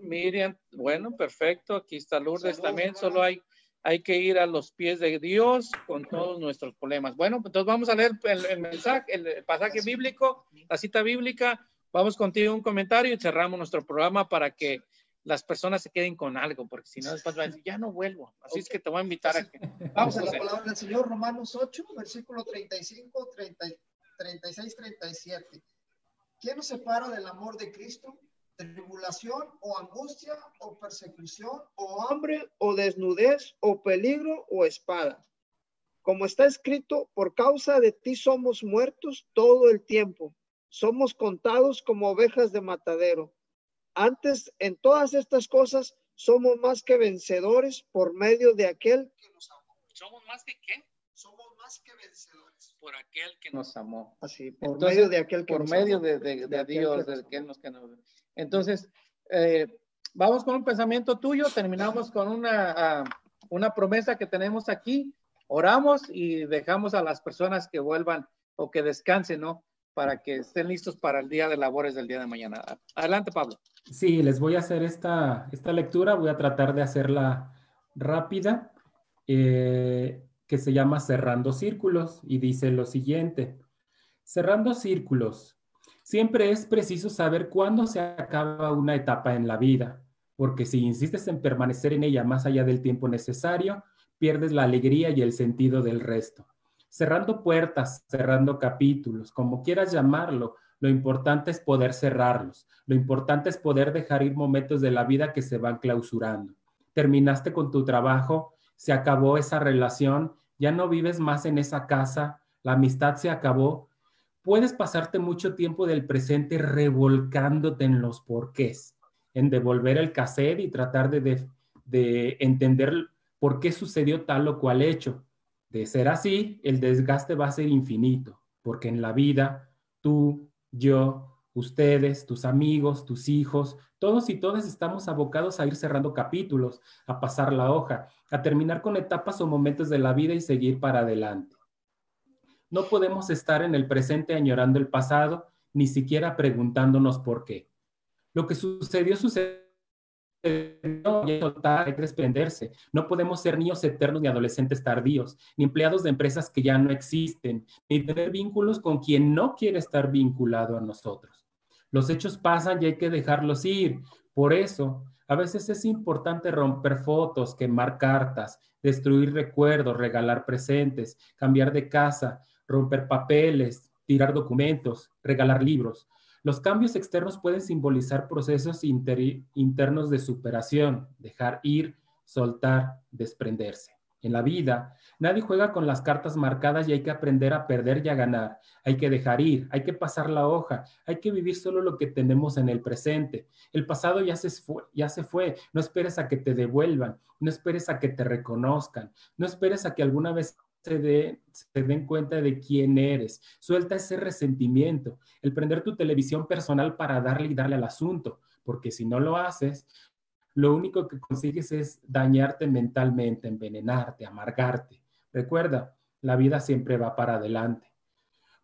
Miriam, bueno, perfecto. Aquí está Lourdes también. Solo hay, hay que ir a los pies de Dios con todos nuestros problemas. Bueno, entonces vamos a leer el, el mensaje, el pasaje bíblico, la cita bíblica. Vamos contigo un comentario y cerramos nuestro programa para que las personas se queden con algo, porque si no después van a decir, ya no vuelvo. Así okay. es que te voy a invitar a que... Vamos a la palabra del Señor, Romanos 8, versículo 35, 30, 36, 37. ¿Quién nos separa del amor de Cristo? ¿Tribulación o angustia o persecución o hambre o desnudez o peligro o espada? Como está escrito, por causa de ti somos muertos todo el tiempo. Somos contados como ovejas de matadero. Antes, en todas estas cosas, somos más que vencedores por medio de aquel que nos amó. ¿Somos más que qué? Somos más que vencedores. Por aquel que nos amó. Así, por Entonces, medio de aquel que Por nos medio amó. de, de, de, De Dios, que de nos aquel nos que nos... Entonces, eh, vamos con un pensamiento tuyo, terminamos con una, uh, una promesa que tenemos aquí, oramos y dejamos a las personas que vuelvan o que descansen, ¿no? Para que estén listos para el día de labores del día de mañana. Adelante, Pablo. Sí, les voy a hacer esta, esta lectura, voy a tratar de hacerla rápida, eh, que se llama Cerrando Círculos y dice lo siguiente. Cerrando círculos. Siempre es preciso saber cuándo se acaba una etapa en la vida, porque si insistes en permanecer en ella más allá del tiempo necesario, pierdes la alegría y el sentido del resto. Cerrando puertas, cerrando capítulos, como quieras llamarlo, lo importante es poder cerrarlos. Lo importante es poder dejar ir momentos de la vida que se van clausurando. Terminaste con tu trabajo, se acabó esa relación, ya no vives más en esa casa, la amistad se acabó. puedes pasarte mucho tiempo del presente revolcándote en los porqués, en devolver el cassette y tratar de, de entender por qué sucedió tal o cual hecho. De ser así, el desgaste va a ser infinito, porque en la vida, tú, yo, ustedes, tus amigos, tus hijos, todos y todas estamos abocados a ir cerrando capítulos, a pasar la hoja, a terminar con etapas o momentos de la vida y seguir para adelante. No podemos estar en el presente añorando el pasado, ni siquiera preguntándonos por qué. Lo que sucedió, sucedió no hay que desprenderse. No podemos ser niños eternos ni adolescentes tardíos, ni empleados de empresas que ya no existen, ni tener vínculos con quien no quiere estar vinculado a nosotros. Los hechos pasan y hay que dejarlos ir. Por eso, a veces es importante romper fotos, quemar cartas, destruir recuerdos, regalar presentes, cambiar de casa, romper papeles, tirar documentos, regalar libros. Los cambios externos pueden simbolizar procesos internos de superación, dejar ir, soltar, desprenderse. En la vida, nadie juega con las cartas marcadas y hay que aprender a perder y a ganar. Hay que dejar ir, hay que pasar la hoja, hay que vivir solo lo que tenemos en el presente. El pasado ya se fue, ya se fue. No esperes a que te devuelvan, no esperes a que te reconozcan, no esperes a que alguna vez se, den cuenta de quién eres. Suelta ese resentimiento, el prender tu televisión personal para darle y darle al asunto, porque si no lo haces, lo único que consigues es dañarte mentalmente, envenenarte, amargarte. Recuerda, la vida siempre va para adelante.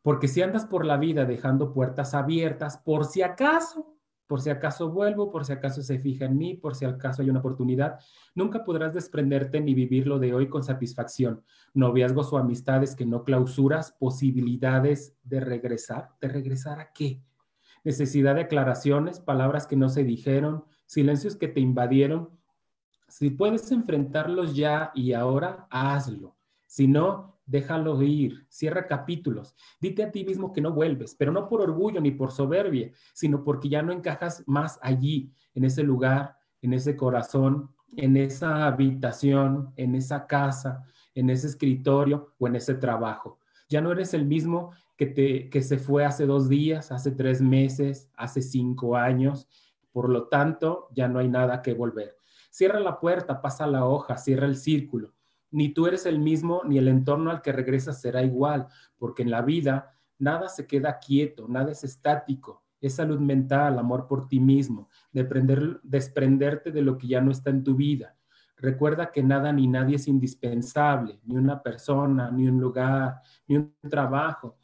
Porque si andas por la vida dejando puertas abiertas, por si acaso por si acaso vuelvo, por si acaso se fija en mí, por si acaso hay una oportunidad. Nunca podrás desprenderte ni vivir lo de hoy con satisfacción. Noviazgos o amistades que no clausuras, posibilidades de regresar. ¿De regresar a qué? Necesidad de aclaraciones, palabras que no se dijeron, silencios que te invadieron. Si puedes enfrentarlos ya y ahora, hazlo. Si no, déjalo ir, cierra capítulos, dite a ti mismo que no vuelves, pero no por orgullo ni por soberbia, sino porque ya no encajas más allí, en ese lugar, en ese corazón, en esa habitación, en esa casa, en ese escritorio o en ese trabajo. Ya no eres el mismo que, te, que se fue hace dos días, hace tres meses, hace cinco años. Por lo tanto, ya no hay nada que volver. Cierra la puerta, pasa la hoja, cierra el círculo ni tú eres el mismo, ni el entorno al que regresas será igual, porque en la vida nada se queda quieto, nada es estático. Es salud mental, amor por ti mismo, desprenderte de lo que ya no está en tu vida. Recuerda que nada ni nadie es indispensable, ni una persona, ni un lugar, ni un trabajo.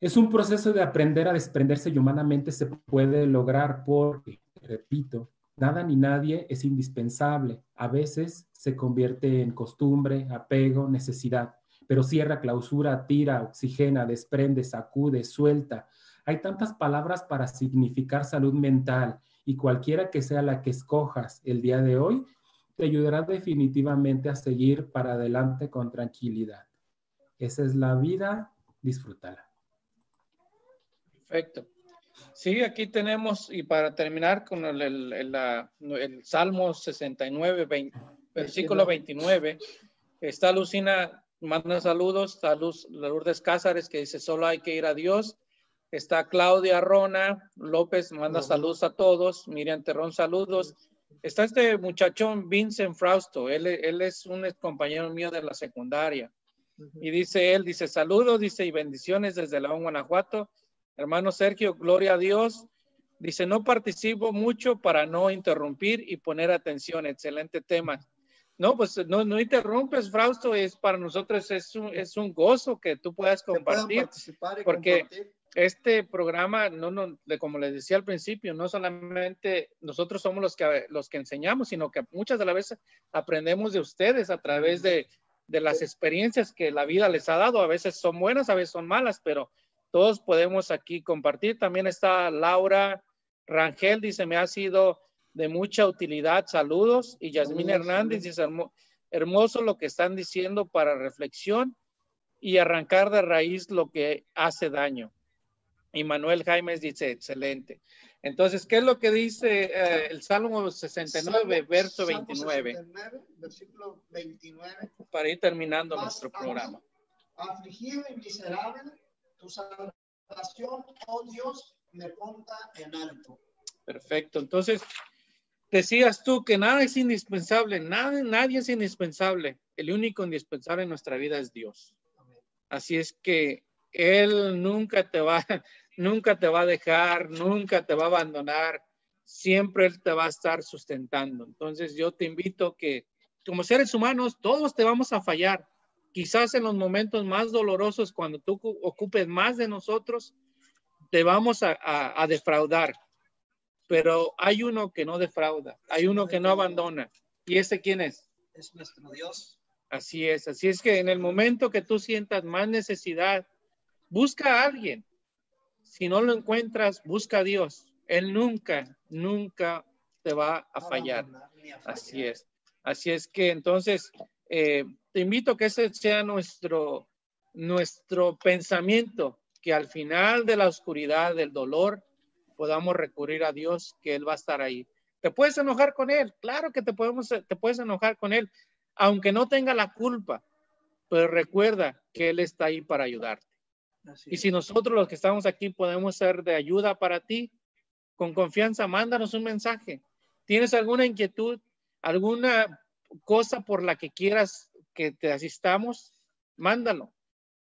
Es un proceso de aprender a desprenderse y humanamente se puede lograr porque, repito, Nada ni nadie es indispensable. A veces se convierte en costumbre, apego, necesidad, pero cierra, clausura, tira, oxigena, desprende, sacude, suelta. Hay tantas palabras para significar salud mental y cualquiera que sea la que escojas el día de hoy, te ayudará definitivamente a seguir para adelante con tranquilidad. Esa es la vida, disfrútala. Perfecto. Sí, aquí tenemos, y para terminar con el, el, Salmo 69, versículo 29, está Lucina, manda saludos, a Lourdes Cázares que dice, solo hay que ir a Dios. Está Claudia Rona López, manda saludos a todos. Miriam Terrón, saludos. Está este muchachón Vincent Frausto, él, él es un compañero mío de la secundaria. Y dice él, dice saludos, dice y bendiciones desde León, Guanajuato. Hermano Sergio, gloria a Dios. Dice, no participo mucho para no interrumpir y poner atención. Excelente tema. No, pues no, no interrumpes, Frausto, es para nosotros es un, es un gozo que tú puedas compartir. porque este programa, no, no, como les decía al principio, no solamente nosotros somos los que, los que enseñamos, sino que muchas de las veces aprendemos de ustedes a través de, de las experiencias que la vida les ha dado. A veces son buenas, a veces son malas, pero todos podemos aquí compartir. También está Laura Rangel, dice, me ha sido de mucha utilidad. Saludos. Y Yasmín Hernández dice, hermoso lo que están diciendo para reflexión y arrancar de raíz lo que hace daño. Y Manuel Jaimes dice, excelente. Entonces, ¿qué es lo que dice eh, el Salmo 69, verso 29? versículo 29. Para ir terminando nuestro programa. Afligido y miserable salvación, oh Dios, me ponga en alto. Perfecto. Entonces, decías tú que nada es indispensable, nada, nadie es indispensable. El único indispensable en nuestra vida es Dios. Así es que Él nunca te va, nunca te va a dejar, nunca te va a abandonar. Siempre Él te va a estar sustentando. Entonces yo te invito que como seres humanos todos te vamos a fallar. Quizás en los momentos más dolorosos, cuando tú ocupes más de nosotros, te vamos a, a defraudar pero hay uno que no defrauda, hay uno que no abandona. ¿Y ese quién es? Es nuestro Dios. Así es, así es que en el momento que tú sientas más necesidad, busca a alguien. Si no lo encuentras, busca a Dios. Él nunca, nunca te va a fallar. Así es. Así es que entonces eh, te invito a que ese sea nuestro, nuestro pensamiento, que al final de la oscuridad, del dolor, podamos recurrir a Dios, que Él va a estar ahí. ¿Te puedes enojar con Él? Claro que te, podemos, te puedes enojar con Él, aunque no tenga la culpa, pero recuerda que Él está ahí para ayudarte. y si nosotros los que estamos aquí podemos ser de ayuda para ti, con confianza, mándanos un mensaje. ¿Tienes alguna inquietud, alguna cosa por la que quieras que te asistamos? Mándalo.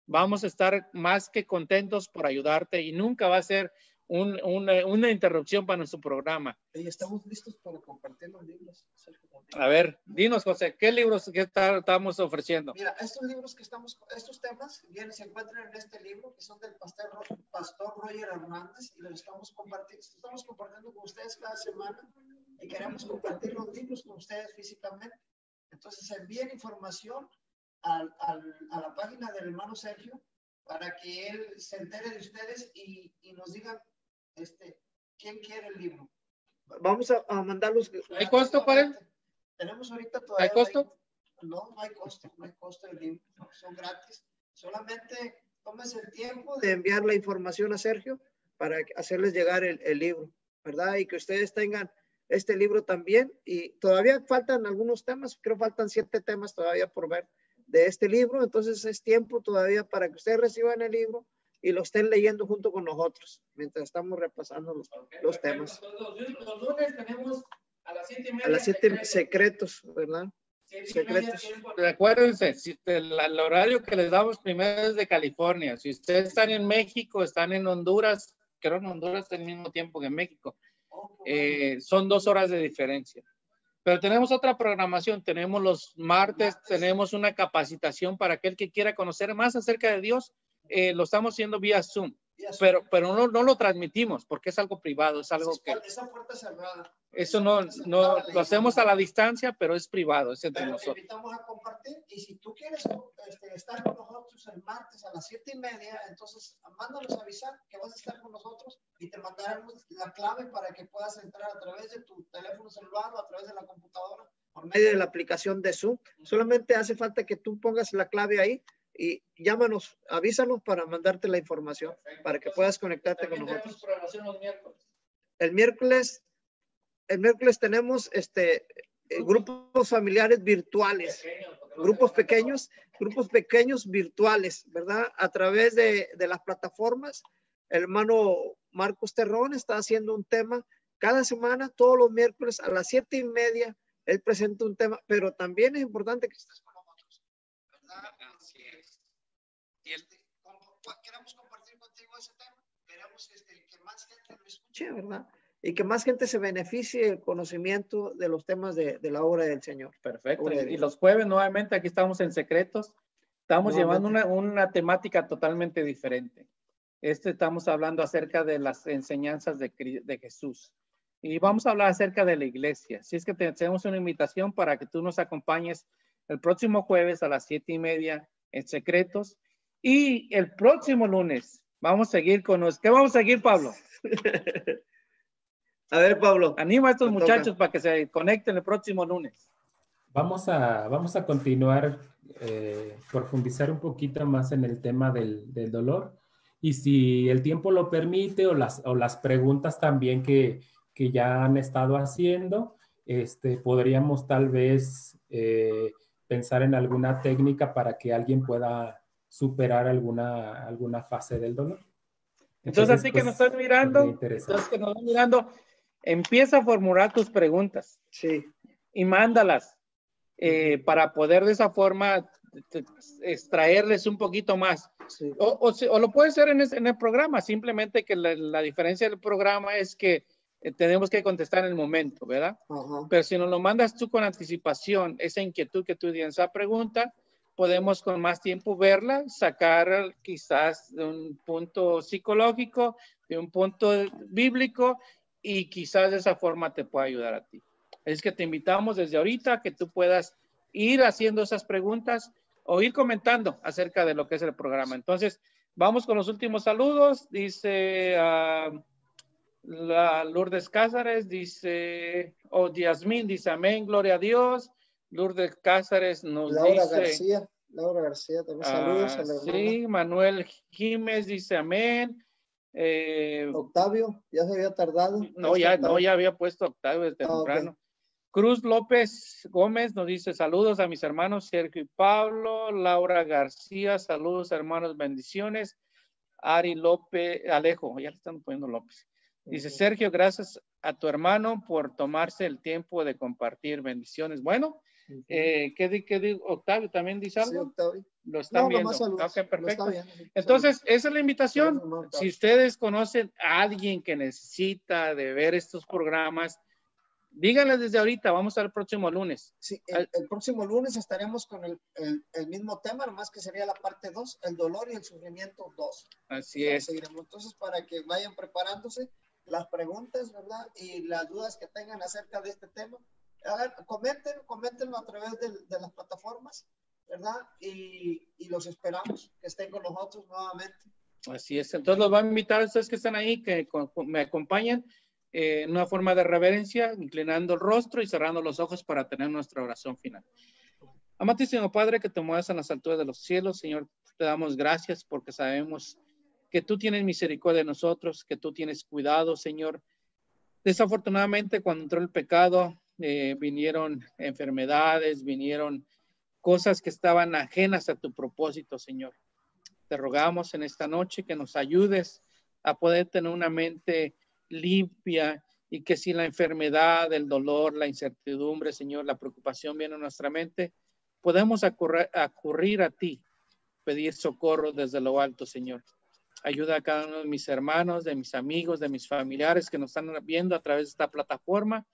Vamos a estar más que contentos por ayudarte y nunca va a ser una, interrupción para nuestro programa. Y estamos listos para compartir los libros. A ver, dinos, José, ¿qué libros que estamos ofreciendo? Mira, estos libros que estamos, estos temas vienen, se encuentran en este libro, que son del pastor, pastor Roger Hernández, y los estamos compartiendo, estamos compartiendo con ustedes cada semana, y queremos compartir los libros con ustedes físicamente. Entonces, envíen información al, al, a la página del hermano Sergio para que él se entere de ustedes y, y nos diga este, ¿quién quiere el libro? Vamos a, a mandarlos. ¿Hay costo para él? Tenemos ahorita todavía. ¿Hay costo? no, no hay costo, no hay costo del libro, son gratis. Solamente tómese el tiempo de enviar la información a Sergio para hacerles llegar el, el libro, ¿verdad? Y que ustedes tengan este libro también. Y todavía faltan algunos temas, creo faltan siete temas todavía por ver de este libro, entonces es tiempo todavía para que ustedes reciban el libro y lo estén leyendo junto con nosotros mientras estamos repasando los, los temas. Los, lunes tenemos a las siete y media. A las siete secretos, ¿verdad? Secretos. Recuérdense, si el, el, horario que les damos primero es de California. Si ustedes están en México, están en Honduras, creo en Honduras al mismo tiempo que en México. Eh, son dos horas de diferencia. Pero tenemos otra programación. Tenemos los martes, tenemos una capacitación para aquel que quiera conocer más acerca de Dios eh, lo estamos haciendo vía Zoom, pero, pero no, no, lo transmitimos porque es algo privado, es algo que... Esa puerta cerrada. Eso no, no, lo hacemos a la distancia, pero es privado, es entre pero nosotros. Te invitamos a compartir y si tú quieres este, estar con nosotros el martes a las siete y media, entonces mándanos a avisar que vas a estar con nosotros y te mandaremos la clave para que puedas entrar a través de tu teléfono celular o a través de la computadora por medio de la aplicación de Zoom. Solamente hace falta que tú pongas la clave ahí y llámanos, avísanos para mandarte la información, para que puedas conectarte con nosotros. El miércoles, el miércoles tenemos este eh, grupos familiares virtuales, grupos pequeños, grupos pequeños virtuales, ¿verdad? A través de, de las plataformas. El hermano Marcos Terrón está haciendo un tema cada semana, todos los miércoles a las siete y media, él presenta un tema, pero también es importante que estés con nosotros, ¿verdad? y el, queremos compartir contigo ese tema, queremos este, que más gente lo escuche, ¿verdad? Y que más gente se beneficie del conocimiento de los temas de, de la obra del Señor. Perfecto. Y, los jueves nuevamente aquí estamos en secretos. Estamos llevando una, una, temática totalmente diferente. Este estamos hablando acerca de las enseñanzas de, de Jesús. Y vamos a hablar acerca de la iglesia. Si es que te hacemos una invitación para que tú nos acompañes el próximo jueves a las siete y media en secretos y el próximo lunes vamos a seguir con los... ¿Qué vamos a seguir, Pablo? a ver, Pablo. Anima a estos muchachos para que se conecten el próximo lunes. Vamos a, vamos a continuar, eh, profundizar un poquito más en el tema del, del, dolor. Y si el tiempo lo permite o las, o las preguntas también que, que ya han estado haciendo, este, podríamos tal vez eh, pensar en alguna técnica para que alguien pueda superar alguna, alguna fase del dolor. Entonces, así que pues, nos estás mirando, entonces que nos estás mirando, empieza a formular tus preguntas. Sí. Y mándalas eh, para poder de esa forma extraerles un poquito más. O, o, lo puede ser en, en, el programa, simplemente que la, diferencia del programa es que eh, tenemos que contestar en el momento, ¿verdad? Pero si nos lo mandas tú con anticipación, esa inquietud que tú tienes, esa pregunta, podemos con más tiempo verla, sacar quizás de un punto psicológico, de un punto bíblico y quizás de esa forma te pueda ayudar a ti. Es que te invitamos desde ahorita que tú puedas ir haciendo esas preguntas o ir comentando acerca de lo que es el programa. Entonces, vamos con los últimos saludos. Dice uh, la Lourdes Cázares, dice, o oh, Yasmín, dice amén, gloria a Dios. Lourdes Cázares nos Laura dice. García, Laura García, también saludos. a la sí, Manuel Jiménez dice amén. Eh, Octavio, ya se había tardado. No, ya, no, ya había puesto Octavio desde ah, temprano. Cruz López Gómez nos dice saludos a mis hermanos Sergio y Pablo, Laura García, saludos hermanos, bendiciones. Ari López, Alejo, ya le están poniendo López. Dice Sergio, gracias a tu hermano por tomarse el tiempo de compartir bendiciones. Bueno, eh, ¿qué, digo? Octavio también dice algo? Sí, Octavio. Lo están viendo. perfecto. Entonces, esa es la invitación. Si ustedes conocen a alguien que necesita de ver estos programas, Díganles desde ahorita, vamos al próximo lunes. Sí, el, próximo lunes estaremos con el, el, mismo tema, más que sería la parte 2, el dolor y el sufrimiento 2. Así es. Entonces, para que vayan preparándose las preguntas, ¿verdad? Y las dudas que tengan acerca de este tema, hagan, comenten, coméntenlo a través de, de las plataformas, ¿verdad? Y, y, los esperamos que estén con nosotros nuevamente. Así es. Entonces, los voy a invitar a ustedes que están ahí, que me acompañen eh, en una forma de reverencia, inclinando el rostro y cerrando los ojos para tener nuestra oración final. Amantísimo Padre, que te muevas en las alturas de los cielos, Señor, te damos gracias porque sabemos que tú tienes misericordia de nosotros, que tú tienes cuidado, Señor. Desafortunadamente, cuando entró el pecado, eh, vinieron enfermedades, vinieron cosas que estaban ajenas a tu propósito, Señor. Te rogamos en esta noche que nos ayudes a poder tener una mente limpia y que si la enfermedad, el dolor, la incertidumbre, Señor, la preocupación viene a nuestra mente, podemos acudir a ti, pedir socorro desde lo alto, Señor. Ayuda a cada uno de mis hermanos, de mis amigos, de mis familiares que nos están viendo a través de esta plataforma,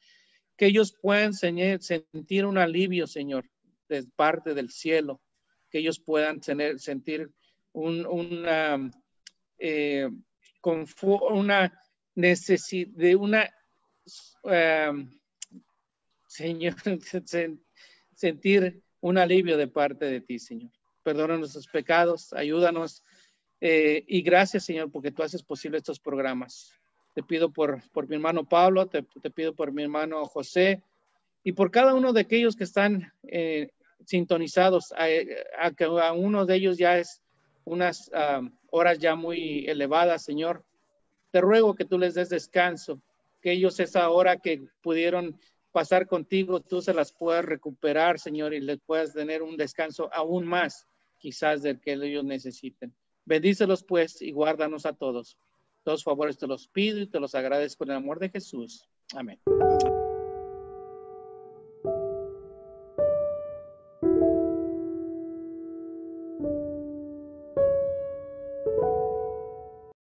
que ellos puedan sentir un alivio, Señor, de parte del cielo, que ellos puedan tener, sentir un, una, eh, una de una, em, Señor, sentir un alivio de parte de ti, Señor. Perdona nuestros pecados, ayúdanos eh, y gracias, Señor, porque tú haces posible estos programas. Te pido por, por mi hermano Pablo, te, pido por mi hermano José y por cada uno de aquellos que están eh, sintonizados, a, a, uno de ellos ya es unas horas ya muy elevadas, Señor te ruego que tú les des descanso, que ellos esa hora que pudieron pasar contigo, tú se las puedas recuperar, Señor, y les puedas tener un descanso aún más, quizás del que ellos necesiten. Bendícelos pues y guárdanos a todos. Todos favores te los pido y te los agradezco en el amor de Jesús. Amén.